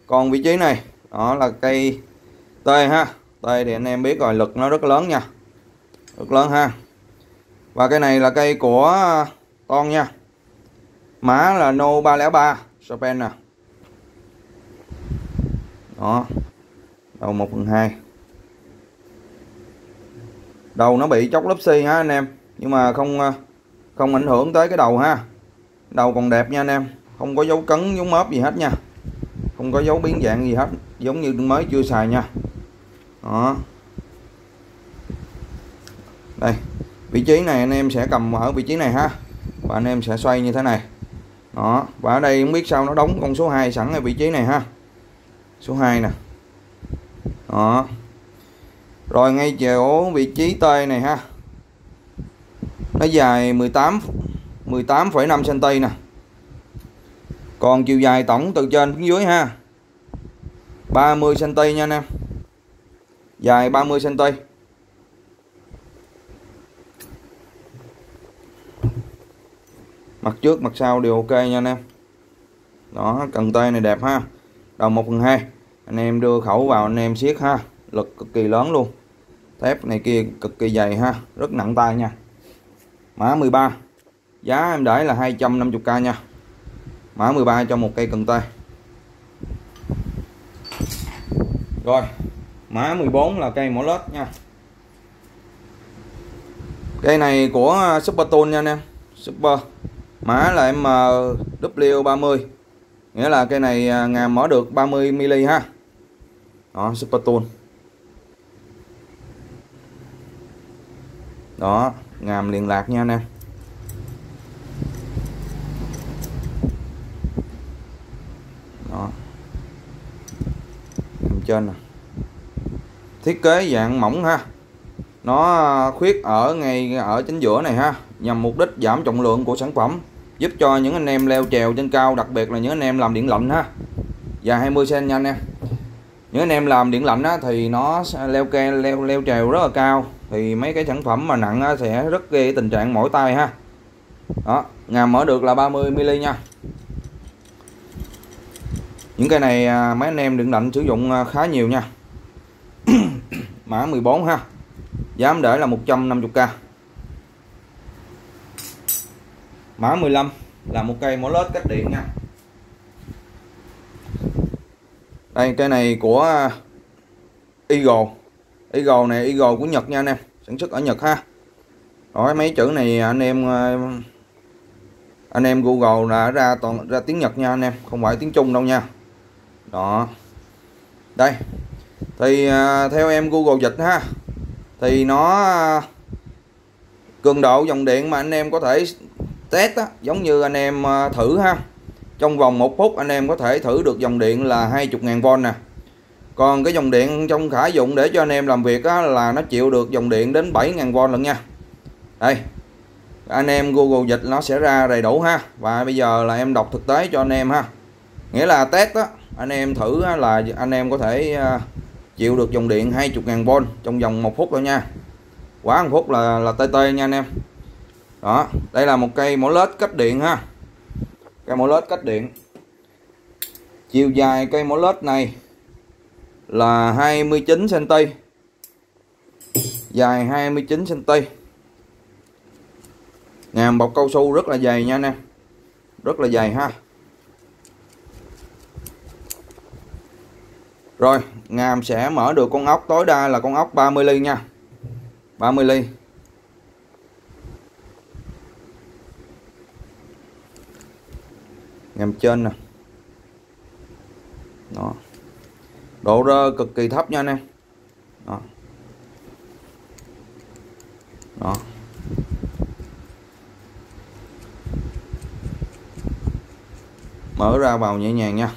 Còn vị trí này, đó là cây tê ha. Tê thì anh em biết rồi, lực nó rất lớn nha. Rất lớn ha. Và cây này là cây của ton nha. Mã là no 303 Chopin nè. Đó. Đầu 1 phần 2 đầu nó bị chóc lớp xi ha anh em. Nhưng mà không à, không ảnh hưởng tới cái đầu ha. Đầu còn đẹp nha anh em. Không có dấu cấn, dấu mớp gì hết nha. Không có dấu biến dạng gì hết. Giống như mới chưa xài nha. Đó. Đây. Vị trí này anh em sẽ cầm ở vị trí này ha. Và anh em sẽ xoay như thế này. Đó. Và ở đây không biết sao nó đóng con số 2 sẵn ở vị trí này ha. Số 2 nè. Đó rồi ngay chỗ vị trí T này ha. Nó dài 18 18,5 cm nè. Còn chiều dài tổng từ trên xuống dưới ha. 30 cm nha anh em. Dài 30 cm mặt trước mặt sau đều ok nha anh em. Đó cần tay này đẹp ha. Đầu 1 phần 2 anh em đưa khẩu vào anh em siết ha. Lực cực kỳ lớn luôn thép này kia cực kỳ dày ha, rất nặng tay nha. Mã 13 giá em để là 250k nha. Mã 13 cho một cây cần tay rồi, mã 14 là cây mỏ lết nha. Cây này của Super Tool nha anh em. Super, mã là MW30 nghĩa là cây này à, ngàm mở được 30 mm ha. Đó, Super Tool. Đó ngàm liên lạc nha anh em. Đó. Ngàm trên nè. Thiết kế dạng mỏng ha. Nó à, khuyết ở ngay ở chính giữa này ha nhằm mục đích giảm trọng lượng của sản phẩm giúp cho những anh em leo trèo trên cao đặc biệt là những anh em làm điện lạnh ha. Dài 20 cm nha anh em. Những anh em làm điện lạnh á, thì nó leo ke leo leo trèo rất là cao thì mấy cái sản phẩm mà nặng á, sẽ rất gây tình trạng mỏi tay ha. Đó ngàm mở được là 30 mm nha. Những cây này à, mấy anh em đừng định sử dụng à, khá nhiều nha. Mã 14 ha. Dám để là 150k mã 15 là một cây mỏ lết cách điện nha. Đây cây này của à, Eagle. Eagle này Eagle của Nhật nha anh em. Sản xuất ở Nhật ha. Rồi mấy chữ này anh em ờ, anh em Google đã ra toàn ra tiếng Nhật nha anh em không phải tiếng Trung đâu nha. Đó. Đây. Thì ờ, theo em Google dịch ha thì nó cường độ dòng điện mà anh em có thể test á, giống như anh em ờ, thử ha. Trong vòng một phút anh em có thể thử được dòng điện là 20.000V nè còn cái dòng điện trong khả dụng để cho anh em làm việc á, là nó chịu được dòng điện đến 7.000V lận nha. Đây anh em Google dịch nó sẽ ra đầy đủ ha. Và bây giờ là em đọc thực tế cho anh em ha. Nghĩa là test á, anh em thử á, là anh em có thể à, chịu được dòng điện 20.000V trong vòng một phút thôi nha. Quá một phút là là tê tê nha anh em. Đó đây là một cây mỏ lết cách điện ha. Cây mỏ lết cách điện. Chiều dài cây mỏ lết này là 29 cm dài 29 cm ngàm bọc cao su rất là dày nha nè. Rất là dày ha. Rồi, ngàm sẽ mở được con ốc. Tối đa là con ốc 30 ly nha. 30 ly. Ngàm trên nè. Đó độ rơ cực kỳ thấp nha anh em. Đó. Đó. Mở ra vào nhẹ nhàng nha.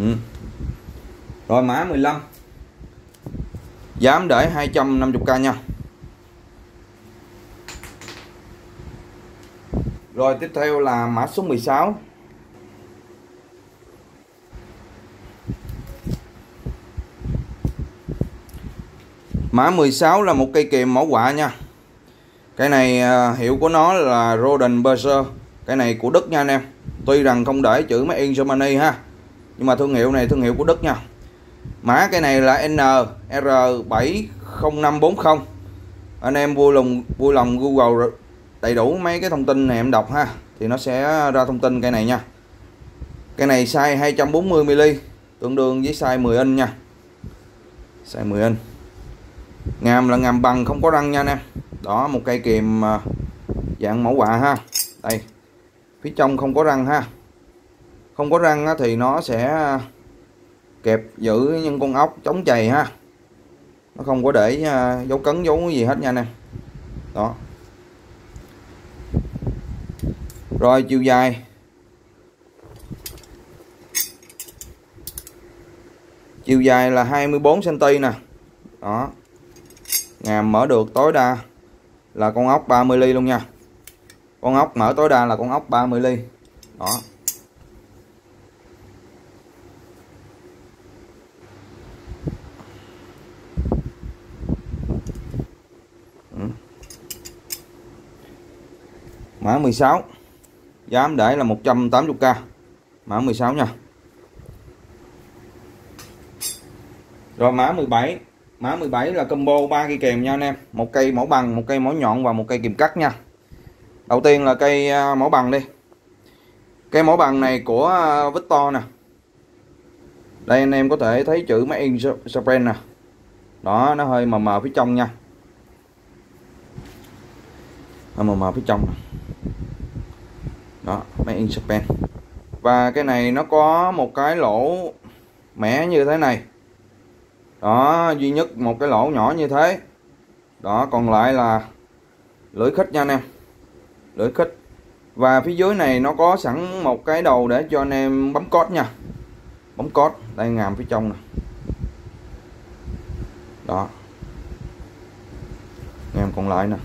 Ừ. rồi mã 15 dám để 250k nha. Rồi tiếp theo là mã số 16 Mã 16 là một cây kìm mẫu quả nha. Cái này à, hiệu của nó là Roden Berser Cái này của Đức nha anh em. Tuy rằng không để chữ Made in Germany ha. Nhưng mà thương hiệu này, thương hiệu của Đức nha. Mã cái này là NR70540 Anh em vui lòng vui lòng Google đầy đủ mấy cái thông tin này em đọc ha. Thì nó sẽ ra thông tin cái này nha. Cái này size 240mm Tương đương với size 10 inch nha. Size 10 inch ngàm là ngàm bằng, không có răng nha anh em. Đó, một cây kìm à, dạng mẫu quạ ha. Đây, phía trong không có răng ha. Không có răng thì nó sẽ à, kẹp giữ những con ốc chống chày ha. Nó không có để à, dấu cấn, dấu gì hết nha anh em. Đó. Rồi, chiều dài. Chiều dài là 24 cm nè. Đó ngàm mở được tối đa là con ốc 30 ly luôn nha. Con ốc mở tối đa là con ốc 30 ly. Đó. Ừ. Mã 16 dám để là 180k mã 16 nha. Rồi mã 17 mã 17 là combo ba cây kèm nha anh em. Một cây mẫu bằng, một cây mẫu nhọn và một cây kìm cắt nha. Đầu tiên là cây à, mẫu bằng đi. Cây mẫu bằng này của à, Victor nè. Đây anh em có thể thấy chữ máy in Japan nè. Đó, nó hơi mờ mờ phía trong nha. Hơi mờ mờ phía trong đó máy in Japan. Và cái này nó có một cái lỗ mẻ như thế này đó duy nhất một cái lỗ nhỏ như thế. Đó còn lại là lưỡi khích nha anh em. Lưỡi khích. Và phía dưới này nó có sẵn một cái đầu để cho anh em bấm cốt nha. Bấm cốt đây ngàm phía trong nè. Đó. Ngàm còn lại nè.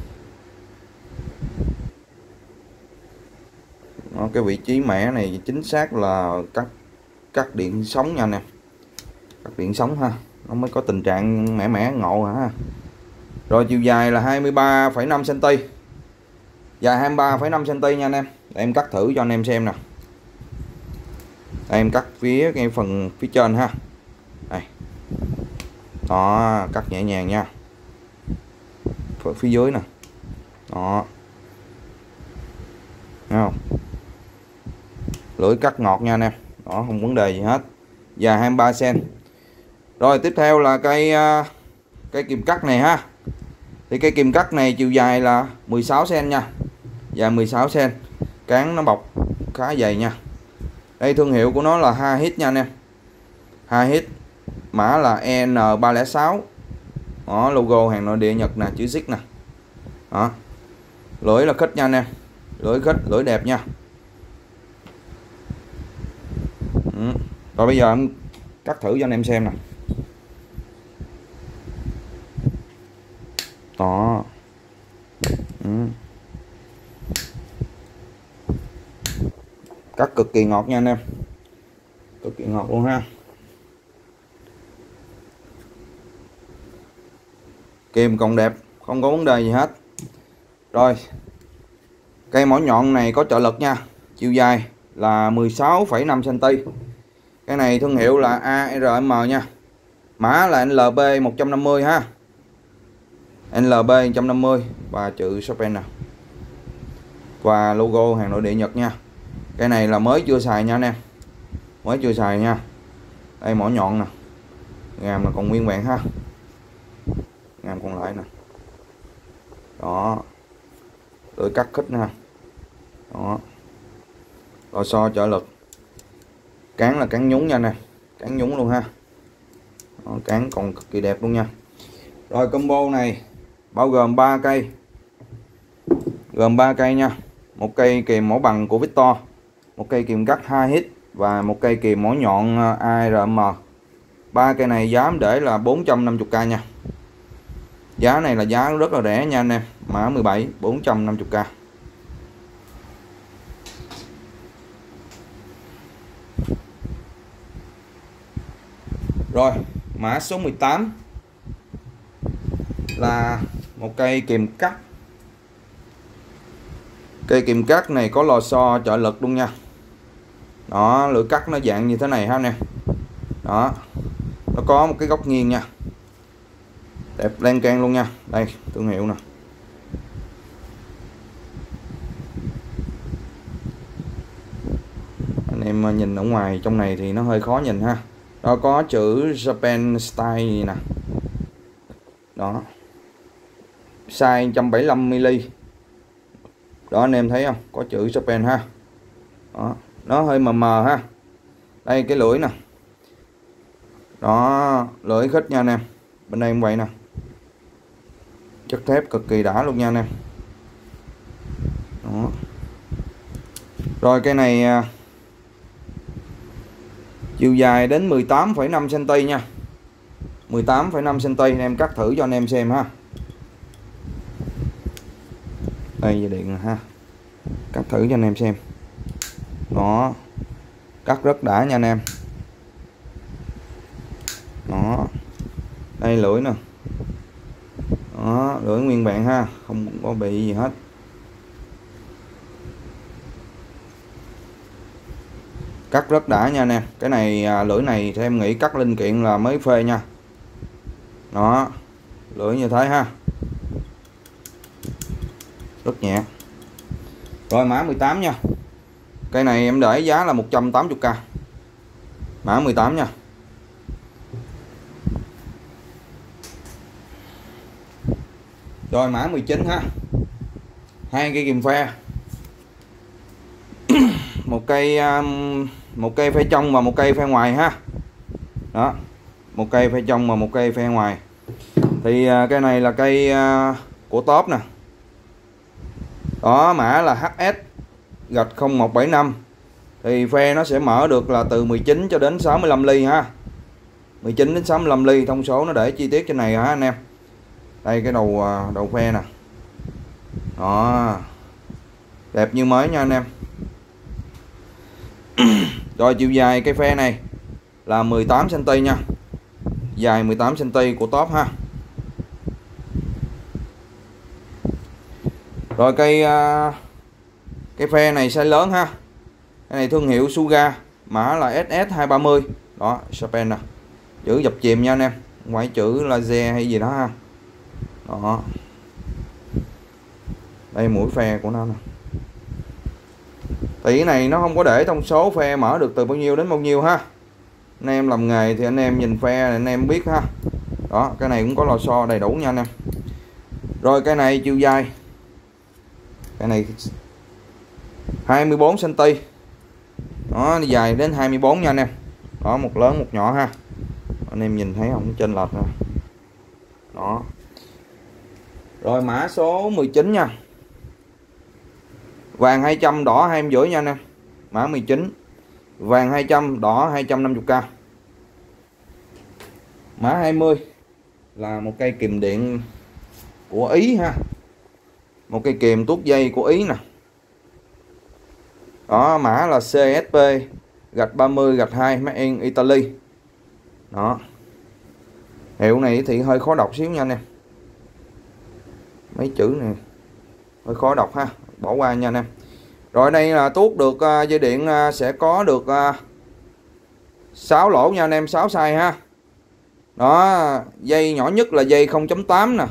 Đó, cái vị trí mẻ này chính xác là cắt cắt điện sống nha anh em. Cắt điện sống ha nó mới có tình trạng mẻ mẻ ngộ hả? Rồi chiều dài là 23,5 cm dài 23,5 cm nha anh em. Để em cắt thử cho anh em xem nè. Đây, em cắt phía cái phần phía trên ha. Đây. Đó cắt nhẹ nhàng nha. Phía dưới nè. Đó. Thấy không? Lưỡi cắt ngọt nha anh em. Đó không vấn đề gì hết. Dài 23 cm rồi, tiếp theo là cây à, cây kìm cắt này ha. Thì cây kìm cắt này chiều dài là 16 cm nha. Dài 16 cm cán nó bọc khá dày nha. Đây, thương hiệu của nó là ha hit nha anh em. Ha hit mã là N306 đó, logo hàng nội địa Nhật nè, chữ xích nè. Đó. Lưỡi là khích nha anh em. Lưỡi khích, lưỡi đẹp nha. Ừ. rồi, bây giờ em cắt thử cho anh em xem nè. Đó. Ừ. cắt cực kỳ ngọt nha anh em. Cực kỳ ngọt luôn ha. Kìm còn đẹp không có vấn đề gì hết. Rồi cây mỏ nhọn này có trợ lực nha. Chiều dài là 16,5 cm cái này thương hiệu là ARM nha. Mã là LB 150 ha. LB 150 và chữ Chopin nè. Và logo hàng nội địa Nhật nha. Cái này là mới chưa xài nha anh em. Mới chưa xài nha. Đây mỏ nhọn nè. Ngàm là còn nguyên vẹn ha. Ngàm còn lại nè. Đó. Lưỡi cắt khích nha đó. Lò xo trợ lực. Cán là cán nhúng nha nè cán nhúng luôn ha. Đó, cán còn cực kỳ đẹp luôn nha. Rồi combo này bao gồm 3 cây. Gồm 3 cây nha. Một cây kìm mỏ bằng của Victor, một cây kìm cắt 2 hit và một cây kìm mỏ nhọn à, ARM ba cây này dám để là 450k nha. Giá này là giá rất là rẻ nha anh em. Mã 17 450k rồi, mã số 18 là một cây kìm cắt. Cây kìm cắt này có lò xo trợ lực luôn nha. Đó lưỡi cắt nó dạng như thế này ha nè. Đó, nó có một cái góc nghiêng nha. Đẹp len can luôn nha. Đây, thương hiệu nè. Anh em à, nhìn ở ngoài trong này thì nó hơi khó nhìn ha. Đó, có chữ Japan style nè. Đó size 175mm đó anh em thấy không? Có chữ Japan ha. Đó nó hơi mờ mờ ha. Đây cái lưỡi nè. Đó lưỡi khích nha anh em. Bên đây cũng vậy nè. Chất thép cực kỳ đã luôn nha anh em. Đó. rồi cái này à, chiều dài đến 18,5 cm nha. 18,5 cm em cắt thử cho anh em xem ha đây dây điện ha. Cắt thử cho anh em xem. Đó. Cắt rất đã nha anh em. Đó. Đây lưỡi nè. Đó lưỡi nguyên bản ha không có bị gì hết. Cắt rất đã nha nè cái này à, lưỡi này thì em nghĩ cắt linh kiện là mới phê nha. Đó. Lưỡi như thế ha rất nhẹ. Rồi, mã 18 nha. Cây này em để giá là 180k mã 18 nha. Rồi, mã 19 ha. Hai cây kìm phe. Một cây um, một cây phe trong và một cây phe ngoài ha. Đó, một cây phe trong và một cây phe ngoài. Thì à, cây này là cây à, của top nè đó, mã là HS gạch 0175 thì phe nó sẽ mở được là từ 19 cho đến 65 ly ha. 19 đến 65 ly, thông số nó để chi tiết trên này hả anh em. Đây, cái đầu à, đầu phe nè. Đó. Đẹp như mới nha, anh em. Rồi, chiều dài cái phe này là 18 cm nha. Dài 18 cm của top ha. Rồi cây à, cái phe này size lớn ha. Cái này thương hiệu Suga, mã là SS230 đó, Japan nè. Chữ dập chìm nha anh em. Ngoại chữ laser hay gì đó ha. Đó. Đây mũi phe của nó nè. Thì cái này nó không có để thông số phe mở được từ bao nhiêu đến bao nhiêu ha. Anh em làm nghề thì anh em nhìn phe này anh em biết ha. Đó, cái này cũng có lò xo đầy đủ nha anh em. Rồi cái này chiều dài cái này 24 cm đó dài đến 24 nha anh em. Đó, một lớn, một nhỏ ha. Anh em nhìn thấy không? Trên lệch nè đó. Rồi, mã số 19 nha. Vàng 200 đỏ hai em rưỡi nha anh em. Mã 19 vàng 200 đỏ 250k mã 20 là một cây kìm điện của Ý ha một cây kìm tuốt dây của Ý nè. Đó mã là CSP gạch 30 gạch 2 made in Italy. Đó. Hiệu này thì hơi khó đọc xíu nha anh em. Mấy chữ này hơi khó đọc ha bỏ qua nha anh em. Rồi đây là tuốt được uh, dây điện uh, sẽ có được à, uh, 6 lỗ nha anh em 6 size ha. Đó dây nhỏ nhất là dây 0.8 nè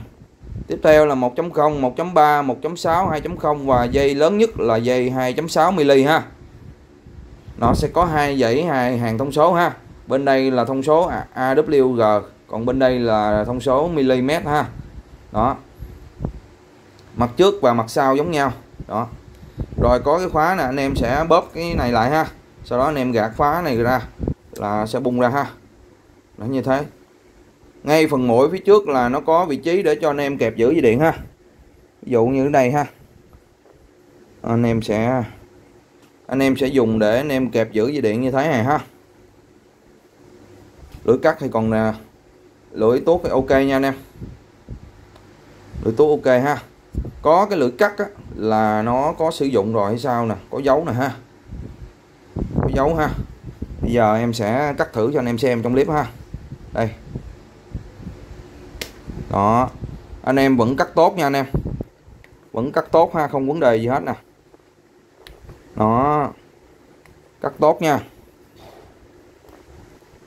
tiếp theo là 1.0 1.3 1.6 2.0 và dây lớn nhất là dây 2.6 mm ha. Nó sẽ có hai dãy, hai hàng thông số ha. Bên đây là thông số AWG còn bên đây là thông số mm ha. Đó. Mặt trước và mặt sau giống nhau. Đó. Rồi có cái khóa nè, anh em sẽ bóp cái này lại ha. Sau đó anh em gạt khóa này ra, là sẽ bung ra ha. Nó như thế ngay phần mũi phía trước là nó có vị trí để cho anh em kẹp giữ dây điện ha. Ví dụ như đây ha. Anh em sẽ anh em sẽ dùng để anh em kẹp giữ dây điện như thế này ha. Lưỡi cắt thì còn là lưỡi tốt thì ok nha anh em. Lưỡi tốt ok ha. Có cái lưỡi cắt á, là nó có sử dụng rồi hay sao nè có dấu nè ha. Có dấu ha. Bây giờ em sẽ cắt thử cho anh em xem trong clip ha. Đây đó. Anh em vẫn cắt tốt nha anh em. Vẫn cắt tốt ha không vấn đề gì hết nè. Đó. Cắt tốt nha.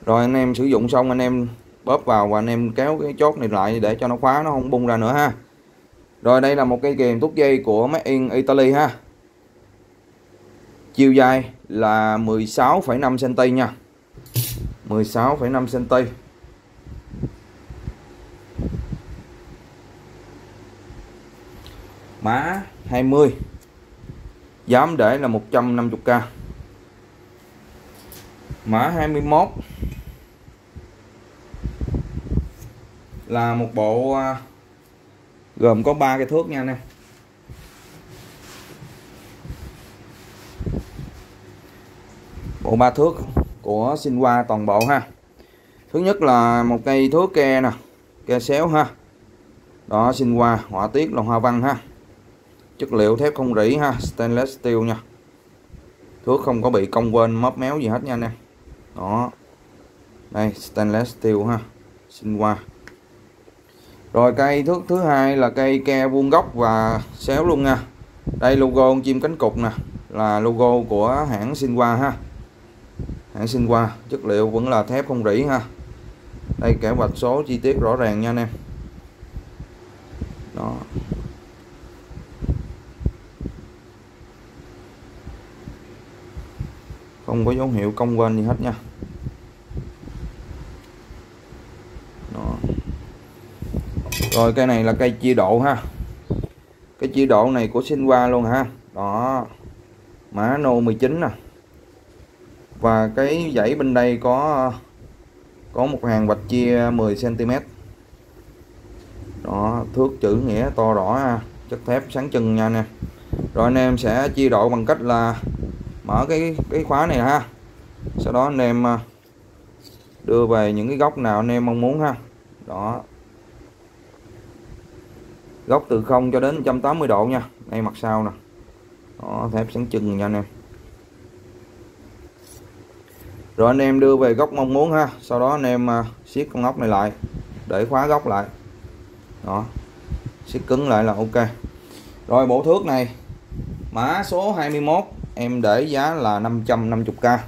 Rồi anh em sử dụng xong anh em bóp vào và anh em kéo cái chốt này lại để cho nó khóa nó không bung ra nữa ha. Rồi đây là một cây kềm tút dây của Made in Italy ha. Chiều dài là 16,5 cm nha. 16,5 cm mã 20 dám để là 150k mã 21 là một bộ à, gồm có ba cái thước nha anh em. Bộ ba thước của sinh qua toàn bộ ha. Thứ nhất là một cây thước ke nè, ke xéo ha. Đó sinh qua họa tiết là hoa văn ha chất liệu thép không rỉ ha, stainless steel nha. Thước không có bị cong quên móp méo gì hết nha anh em. Đó. Đây, stainless steel ha Sinwa rồi cây thước thứ hai là cây ke vuông góc và xéo luôn nha. Đây logo chim cánh cụt nè, là logo của hãng Sinwa ha. Hãng Sinwa chất liệu vẫn là thép không rỉ ha. Đây kẻ vạch số chi tiết rõ ràng nha anh em. Đó. Không có dấu hiệu cong quên gì hết nha. Rồi cây này là cây chia độ ha. Cái chia độ này của Sinwa luôn ha. Đó. Mã nô 19 nè. Và cái dãy bên đây có có một hàng vạch chia 10 cm đó, thước chữ nghĩa to rõ ha. Chất thép sáng chân nha nè rồi anh em sẽ chia độ bằng cách là mở cái cái khóa này ha. Sau đó anh em à, đưa về những cái góc nào anh em mong muốn ha. Đó. Góc từ 0 cho đến 180 độ nha. Đây mặt sau nè. Đó, thép sáng chừng nha anh em. Rồi anh em đưa về góc mong muốn ha. Sau đó anh em à, siết con ốc này lại. Để khóa góc lại. Đó. Siết cứng lại là ok. Rồi bộ thước này. Mã số 21 em để giá là 550k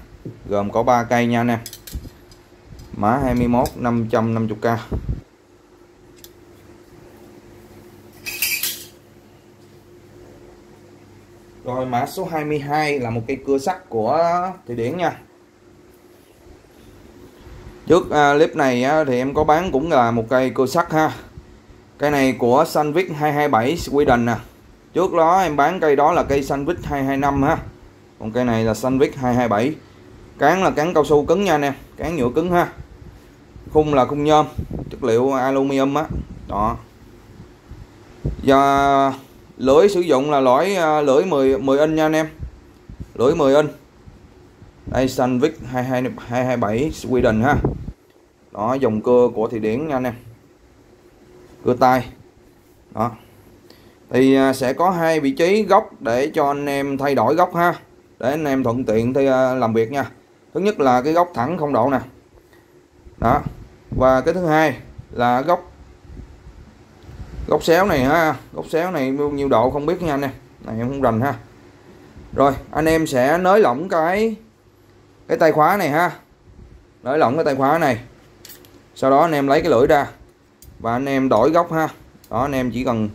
gồm có 3 cây nha anh em. Mã 21 550k Rồi, mã số 22 là một cây cưa sắt của Thụy Điển nha. Trước à, clip này thì em có bán cũng là một cây cưa sắt ha. Cây này của Sunvic 227 Sweden nè. Trước đó em bán cây đó là cây Sunvic 225 ha. Còn cây này là Sunvic 227 Cán là cán cao su cứng nha anh em, Cán nhựa cứng ha. Khung là khung nhôm, Chất liệu aluminium á. Đó. Và lưỡi sử dụng là lõi à, lưỡi 10 10 inch nha anh em. Lưỡi 10 inch. Đây Sunvic 227 Sweden ha. Đó, dòng cưa của Thụy Điển nha anh em. Cưa tay. Đó. Thì à, sẽ có hai vị trí góc để cho anh em thay đổi góc ha để anh em thuận tiện thì à, làm việc nha. Thứ nhất là cái góc thẳng không độ nè. Đó. Và cái thứ hai là góc góc xéo này ha. Góc xéo này bao nhiêu độ không biết nha anh em. Này, em không rành ha. Rồi, anh em sẽ nới lỏng cái cái tay khóa này ha. Nới lỏng cái tay khóa này. Sau đó anh em lấy cái lưỡi ra. Và anh em đổi góc ha. Đó, anh em chỉ cần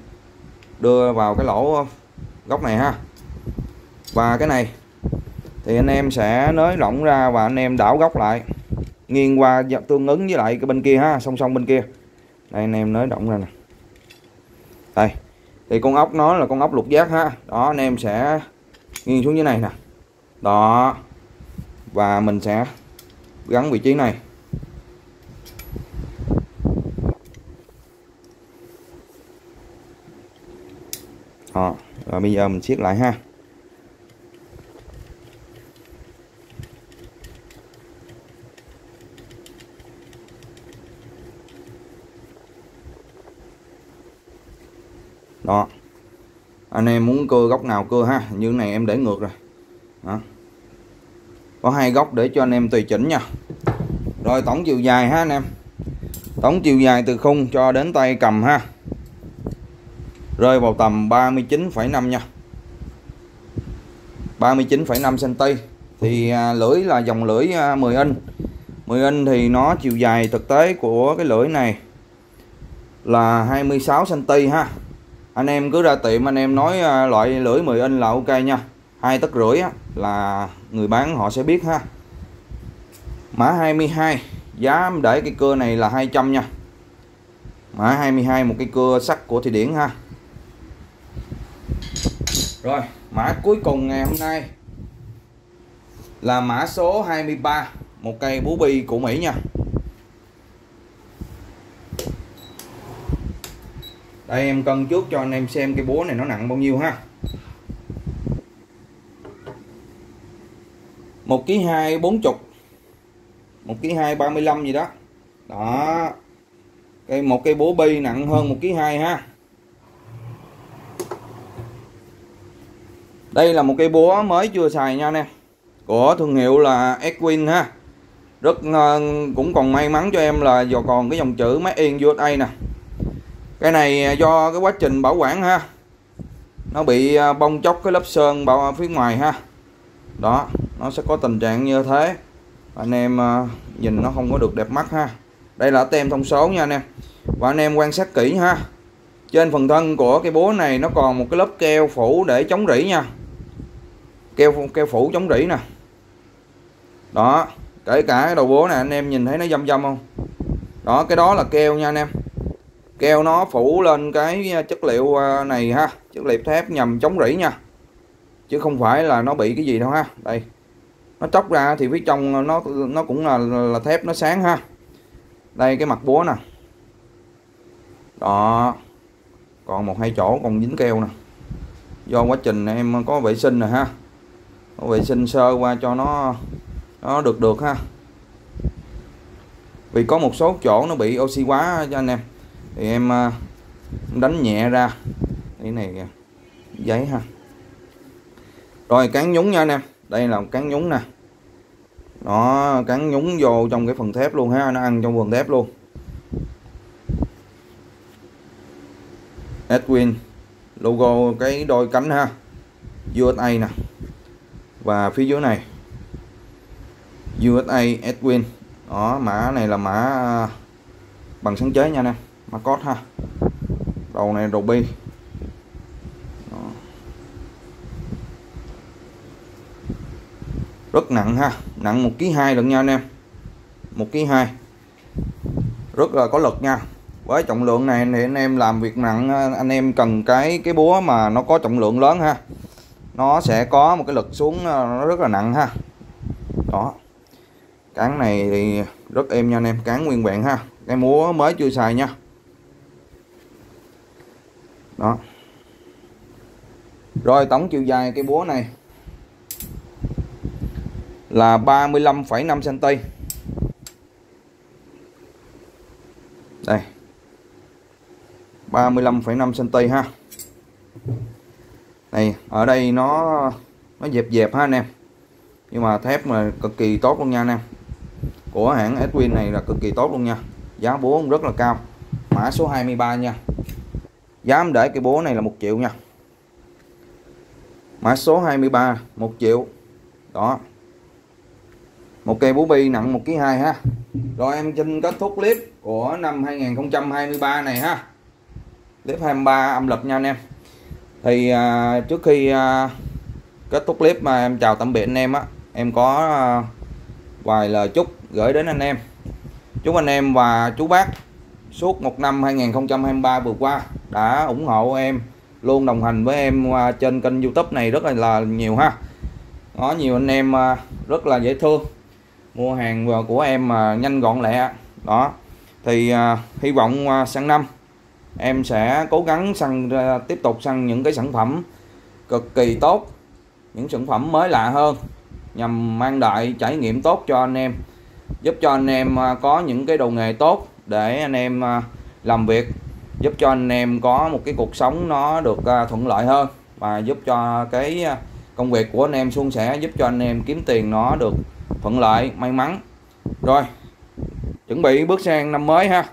đưa vào cái lỗ góc này ha. Và cái này thì anh em sẽ nới lỏng ra và anh em đảo góc lại. Nghiêng qua dạ, tương ứng với lại cái bên kia ha, song song bên kia. Đây, anh em nới rộng ra nè. Đây, thì con ốc nó là con ốc lục giác ha. Đó, anh em sẽ nghiêng xuống dưới này nè. Đó, và mình sẽ gắn vị trí này. Đó. rồi bây giờ mình siết lại ha. Đó. Anh em muốn cưa góc nào cưa ha. Như này em để ngược rồi. Đó. có hai góc để cho anh em tùy chỉnh nha. Rồi tổng chiều dài ha anh em. Tổng chiều dài từ khung cho đến tay cầm ha. Rơi vào tầm 39,5 nha. 39,5 cm. Thì à, lưỡi là dòng lưỡi à, 10 inch. 10 inch thì nó chiều dài thực tế của cái lưỡi này là 26 cm ha anh em cứ ra tiệm anh em nói à, loại lưỡi 10 inch là ok nha. Hai tấc rưỡi á, là người bán họ sẽ biết ha. Mã 22 giá để cái cưa này là 200 nha. Mã 22 một cái cưa sắt của Thị Điển ha. Rồi mã cuối cùng ngày hôm nay là mã số 23 một cây bú bi của Mỹ nha. Đây, em cân trước cho anh em xem cái búa này nó nặng bao nhiêu ha. Một ký hai bốn chục, một ký hai ba mươi lăm gì đó. Đó cây một cây búa bi nặng hơn một ký hai ha. Đây là một cây búa mới chưa xài nha anh em. Của thương hiệu là Edwin ha. Rất ờ, cũng còn may mắn cho em là giờ còn cái dòng chữ máy in USA nè cái này à, do cái quá trình bảo quản ha. Nó bị à, bong chóc cái lớp sơn bảo à, phía ngoài ha. Đó, nó sẽ có tình trạng như thế. Anh em nhìn nó không có được đẹp mắt ha. Đây là tem thông số nha anh em. Và anh em quan sát kỹ ha. Trên phần thân của cái búa này nó còn một cái lớp keo phủ để chống rỉ nha. Keo keo phủ chống rỉ nè. Đó, kể cả cái đầu búa này anh em nhìn thấy nó dâm dâm không? Đó, cái đó là keo nha anh em keo nó phủ lên cái à, chất liệu à, này ha, chất liệu thép nhằm chống rỉ nha. Chứ không phải là nó bị cái gì đâu ha. Đây, nó chóc ra thì phía trong nó nó cũng là là thép nó sáng ha. Đây, cái mặt búa nè. Đó, còn một hai chỗ còn dính keo nè. Do quá trình em có vệ sinh rồi ha. Có vệ sinh sơ qua cho nó nó được được ha. Vì có một số chỗ nó bị oxy hóa cho anh em thì à, em đánh nhẹ ra. Cái này giấy ha. Rồi, cán nhúng nha anh em. Đây là một cán nhúng nè. Nó cán nhúng vô trong cái phần thép luôn ha. Nó ăn trong phần thép luôn. Edwin, logo cái đôi cánh ha. USA nè. Và phía dưới này. USA Edwin. Đó, mã này là mã à, bằng sáng chế nha anh em mà cốt ha. Đầu này đầu bi rất nặng ha. Nặng một ký hai lần nha anh em. Một ký hai. Rất là có lực nha. Với trọng lượng này thì anh em làm việc nặng à, anh em cần cái cái búa mà nó có trọng lượng lớn ha. Nó sẽ có một cái lực xuống à, nó rất là nặng ha. Đó. Cán này thì rất êm nha anh em. Cán nguyên vẹn ha. Cái múa mới chưa xài nha đó. Rồi tổng chiều dài cái búa này là 35,5 cm đây. 35,5 cm ha. Này ở đây nó nó dẹp dẹp ha anh em. Nhưng mà thép mà cực kỳ tốt luôn nha anh em. Của hãng Edwin này là cực kỳ tốt luôn nha. Giá búa cũng rất là cao. Mã số 23 nha giá để cái búa này là một triệu nha. Mã số 23 một triệu. Đó. Một cây búa bi nặng một kg hai ha. Rồi em xin kết thúc clip của năm 2023 này ha. Clip 23 âm lịch nha anh em. Thì à, trước khi à, kết thúc clip mà em chào tạm biệt anh em á em có à, vài lời chúc gửi đến anh em. Chúc anh em và chú bác suốt một năm 2023 vừa qua đã ủng hộ em luôn đồng hành với em à, trên kênh youtube này rất là, là nhiều ha. Có nhiều anh em à, rất là dễ thương. Mua hàng của em mà nhanh gọn lẹ. Đó. Thì à, hy vọng à, sang năm em sẽ cố gắng săn à, tiếp tục săn những cái sản phẩm cực kỳ tốt những sản phẩm mới lạ hơn nhằm mang lại trải nghiệm tốt cho anh em giúp cho anh em à, có những cái đồ nghề tốt để anh em à, làm việc, giúp cho anh em có một cái cuộc sống nó được à, thuận lợi hơn và giúp cho cái à, công việc của anh em suôn sẻ, giúp cho anh em kiếm tiền nó được thuận lợi, may mắn. Rồi, chuẩn bị bước sang năm mới ha.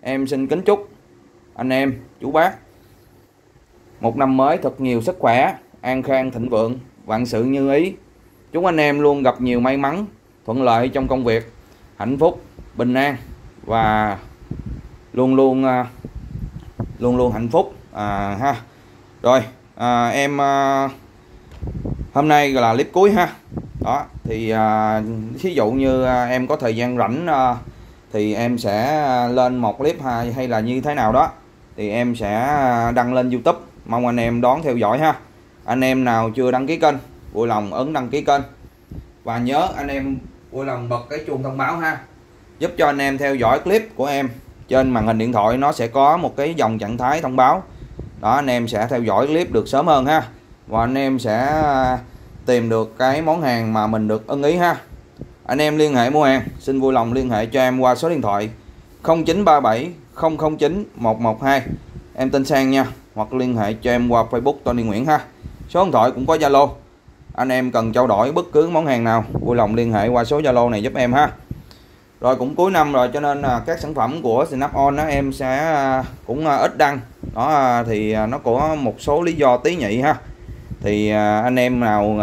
Em xin kính chúc anh em, chú bác, một năm mới thật nhiều sức khỏe, an khang, thịnh vượng, vạn sự như ý. Chúc anh em luôn gặp nhiều may mắn, thuận lợi trong công việc. Hạnh phúc, bình an và luôn luôn à, luôn luôn hạnh phúc à, ha. Rồi à, em à, hôm nay là clip cuối ha. Đó thì à, ví dụ như à, em có thời gian rảnh à, thì em sẽ lên một clip hay, hay là như thế nào đó thì em sẽ đăng lên YouTube. Mong anh em đón theo dõi ha. Anh em nào chưa đăng ký kênh vui lòng ấn đăng ký kênh. Và nhớ anh em vui lòng bật cái chuông thông báo ha giúp cho anh em theo dõi clip của em. Trên màn hình điện thoại nó sẽ có một cái dòng trạng thái thông báo. Đó, anh em sẽ theo dõi clip được sớm hơn ha. Và anh em sẽ à, tìm được cái món hàng mà mình được ưng ý ha. Anh em liên hệ mua hàng. Xin vui lòng liên hệ cho em qua số điện thoại 0937 009 112 em tên Sang nha. Hoặc liên hệ cho em qua Facebook Tony Nguyễn ha. Số điện thoại cũng có Zalo. Anh em cần trao đổi bất cứ món hàng nào, vui lòng liên hệ qua số Zalo này giúp em ha rồi cũng cuối năm rồi, cho nên là các sản phẩm của Snap On đó em sẽ à, cũng à, ít đăng. Đó à, thì nó có một số lý do tí nhị ha. Thì anh em nào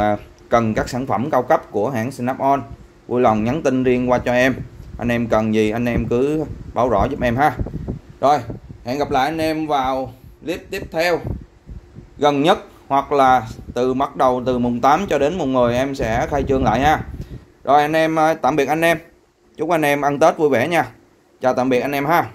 cần các sản phẩm cao cấp của hãng Snap On vui lòng nhắn tin riêng qua cho em. Anh em cần gì, anh em cứ báo rõ giúp em ha. Rồi, hẹn gặp lại anh em vào clip tiếp theo. Gần nhất hoặc là từ bắt đầu từ mùng 8 cho đến mùng 10 em sẽ khai trương lại ha. Rồi anh em tạm biệt anh em chúc anh em ăn Tết vui vẻ nha. Chào tạm biệt anh em ha.